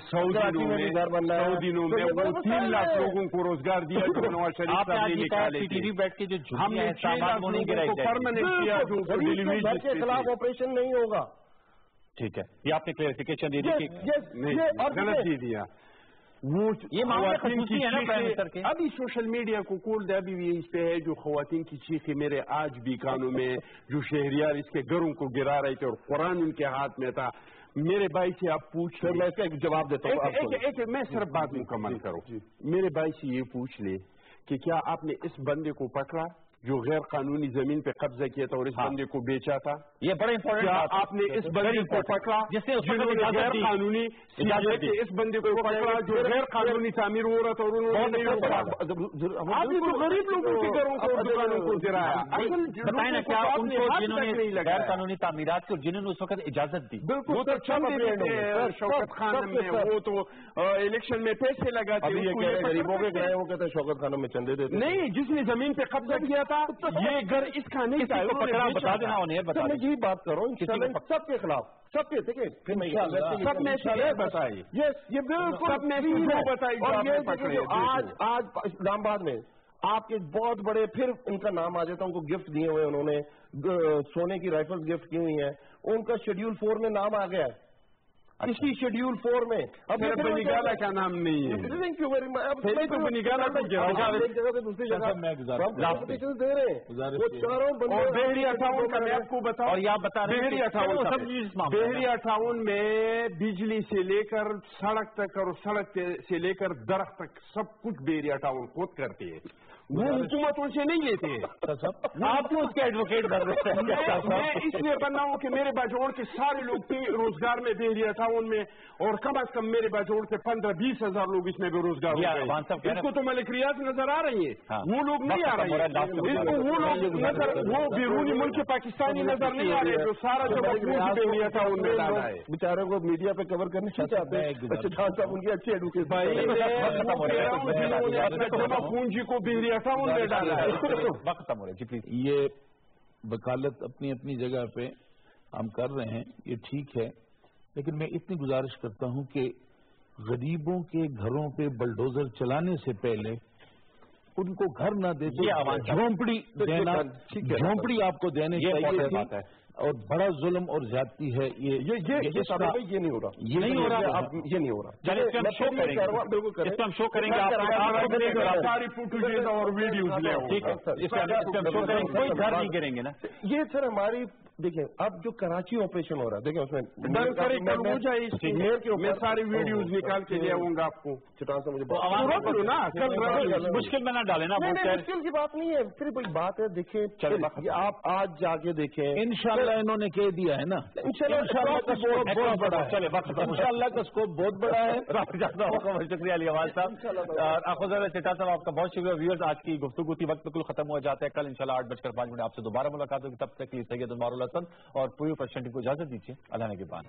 میں گھر بننا ہے۔ دنوں میں تین لاکھ لوگوں کو روزگار دیا جو نواز شریف صاحب نے نکالے تھے بیٹھ کے جو ہم نے چھ لاکھ لوگوں کو پرماننٹ کیا کے خلاف آپریشن نہیں ہوگا۔ ٹھیک ہے۔ یہ آپ نے کلیئرفیکیشن دی غلط یہ خواتین کی چیخیں۔ ابھی سوشل میڈیا کو کول دے ابھی بھی اس پہ ہے جو خواتین کی چیخیں میرے آج بھی کانوں میں جو شہریار اس کے گھروں کو گرا رہے تھے اور قرآن ان کے ہاتھ میں تھا۔ میرے بھائی سے آپ پوچھ میں اس کا ایک جواب دیتا ہوں میں صرف بات مکمل کروں۔ میرے بھائی سے یہ پوچھ لے کہ کیا آپ نے اس بندے کو پکڑا؟ جو غیر قانونی زمین پہ قبضہ کیا تھا اور اس بندے کو بیچا تھا یہ بڑے امپورٹنٹ آپ نے اس بندے کو پکڑا؟ جس سے غیر قانونی اس بندے کو پکڑا جو غیر قانونی تعمیر ہو رہا تھا اور انہوں نے آپ نے تو غریب لوگوں کے گھروں کو دکانوں کو گرایا۔ بتائیں نا کیا ان کو جنہوں نے غیر قانونی تعمیرات کو جنہوں نے اس وقت اجازت دی بالکل وہ تو چند شوکت خان میں وہ تو الیکشن میں پیسے لگاتے غریبوں کے گئے وہ کہتے ہیں شوکت خانوں میں چندے دیتے نہیں جس نے زمین پہ قبضہ کیا تھا یہ گھر اس کا نہیں تھا بتا دینا انہیں بتا میں یہی بات کروں سب کے خلاف سب کے سب میں یہ بالکل سب میں بتائی آج آج اسلام آباد میں آپ کے بہت بڑے پھر ان کا نام آ جاتا ان کو گفٹ دیے ہوئے انہوں نے سونے کی رائفل گفٹ کی ہوئی ہیں۔ ان کا شیڈیول فور میں نام آ گیا ہے۔ اسی شیڈیول فور میں۔ اب نگالا کا نام نہیں ہے۔ رہے ہیں۔ بہری اٹھاون کا میں آپ کو بتاؤں اور یہ بتا بہری اٹھاون بہری اٹھاون میں بجلی سے لے کر سڑک تک اور سڑک سے لے کر درخت تک سب کچھ بہری اٹھاون خود کرتے ہیں۔ وہ حکومت ان سے نہیں لیتے۔ آپ کیوں اس کے ایڈوکیٹ کر رہے ہیں؟ میں *laughs* اس لیے بنا ہوں کہ میرے باجوڑ کے سارے لوگ روزگار میں دے دیا تھا ان میں اور کم از کم میرے باجوڑ کے پندرہ بیس ہزار لوگ اس میں بے روزگار اس کو تو ملک ریاض نظر آ رہی ہے۔ وہ لوگ نہیں آ رہے۔ ہیں اس کو وہ لوگ نظر وہ بیرونی ملک پاکستانی نظر نہیں آ رہے جو سارا جو دے دیا تھا ان میں۔ بیچاروں کو میڈیا پہ کور کرنے چاہتے۔ ہیں ان کی اچھی ایڈوکیشن بھائی پونجی کو بہری یہ وکالت اپنی اپنی جگہ پہ ہم کر رہے ہیں یہ ٹھیک ہے۔ لیکن میں اتنی گزارش کرتا ہوں کہ غریبوں کے گھروں پہ بلڈوزر چلانے سے پہلے ان کو گھر نہ دیتے جھونپڑی دینا جھونپڑی آپ کو دینے چاہیے اور بڑا ظلم اور زیادتی ہے یہ یہ نہیں ہو رہا۔ یہ نہیں ہو رہا۔ یہ نہیں ہو رہا۔ بالکل ہم شو کریں گے کوئی گھر نہیں کریں گے نا۔ یہ سر ہماری دیکھیں اب جو کراچی آپریشن ہو رہا ہے دیکھیں اس میں میں سارے ویڈیوز نکال کے لیا ہوں گا آپ کو۔ چٹان سے مجھے بہت آواز رہا کرو۔ نا مشکل میں نہ ڈالے نا نہیں نہیں مشکل کی بات نہیں ہے پھر بھئی بات ہے دیکھیں چلے آپ آج جا کے دیکھیں۔ انشاءاللہ انہوں نے کہہ دیا ہے نا۔ چلے وقت انشاءاللہ کا سکوپ بہت بڑا ہے۔ *laughs* شکریہ علی آواز صاحب۔ چٹا صاحب آپ کا بہت شکریہ۔ ویورز آج کی گفتگو تھی وقت بالکل ختم ہو جاتا ہے۔ کل انشاءاللہ آٹھ بج کر پانچ منٹ آپ سے دوبارہ ملاقات ہوگی۔ تب تک لیے سید المار اور پوری پرسنٹنگ کو اجازت دیجیے۔ اللہ کے بعد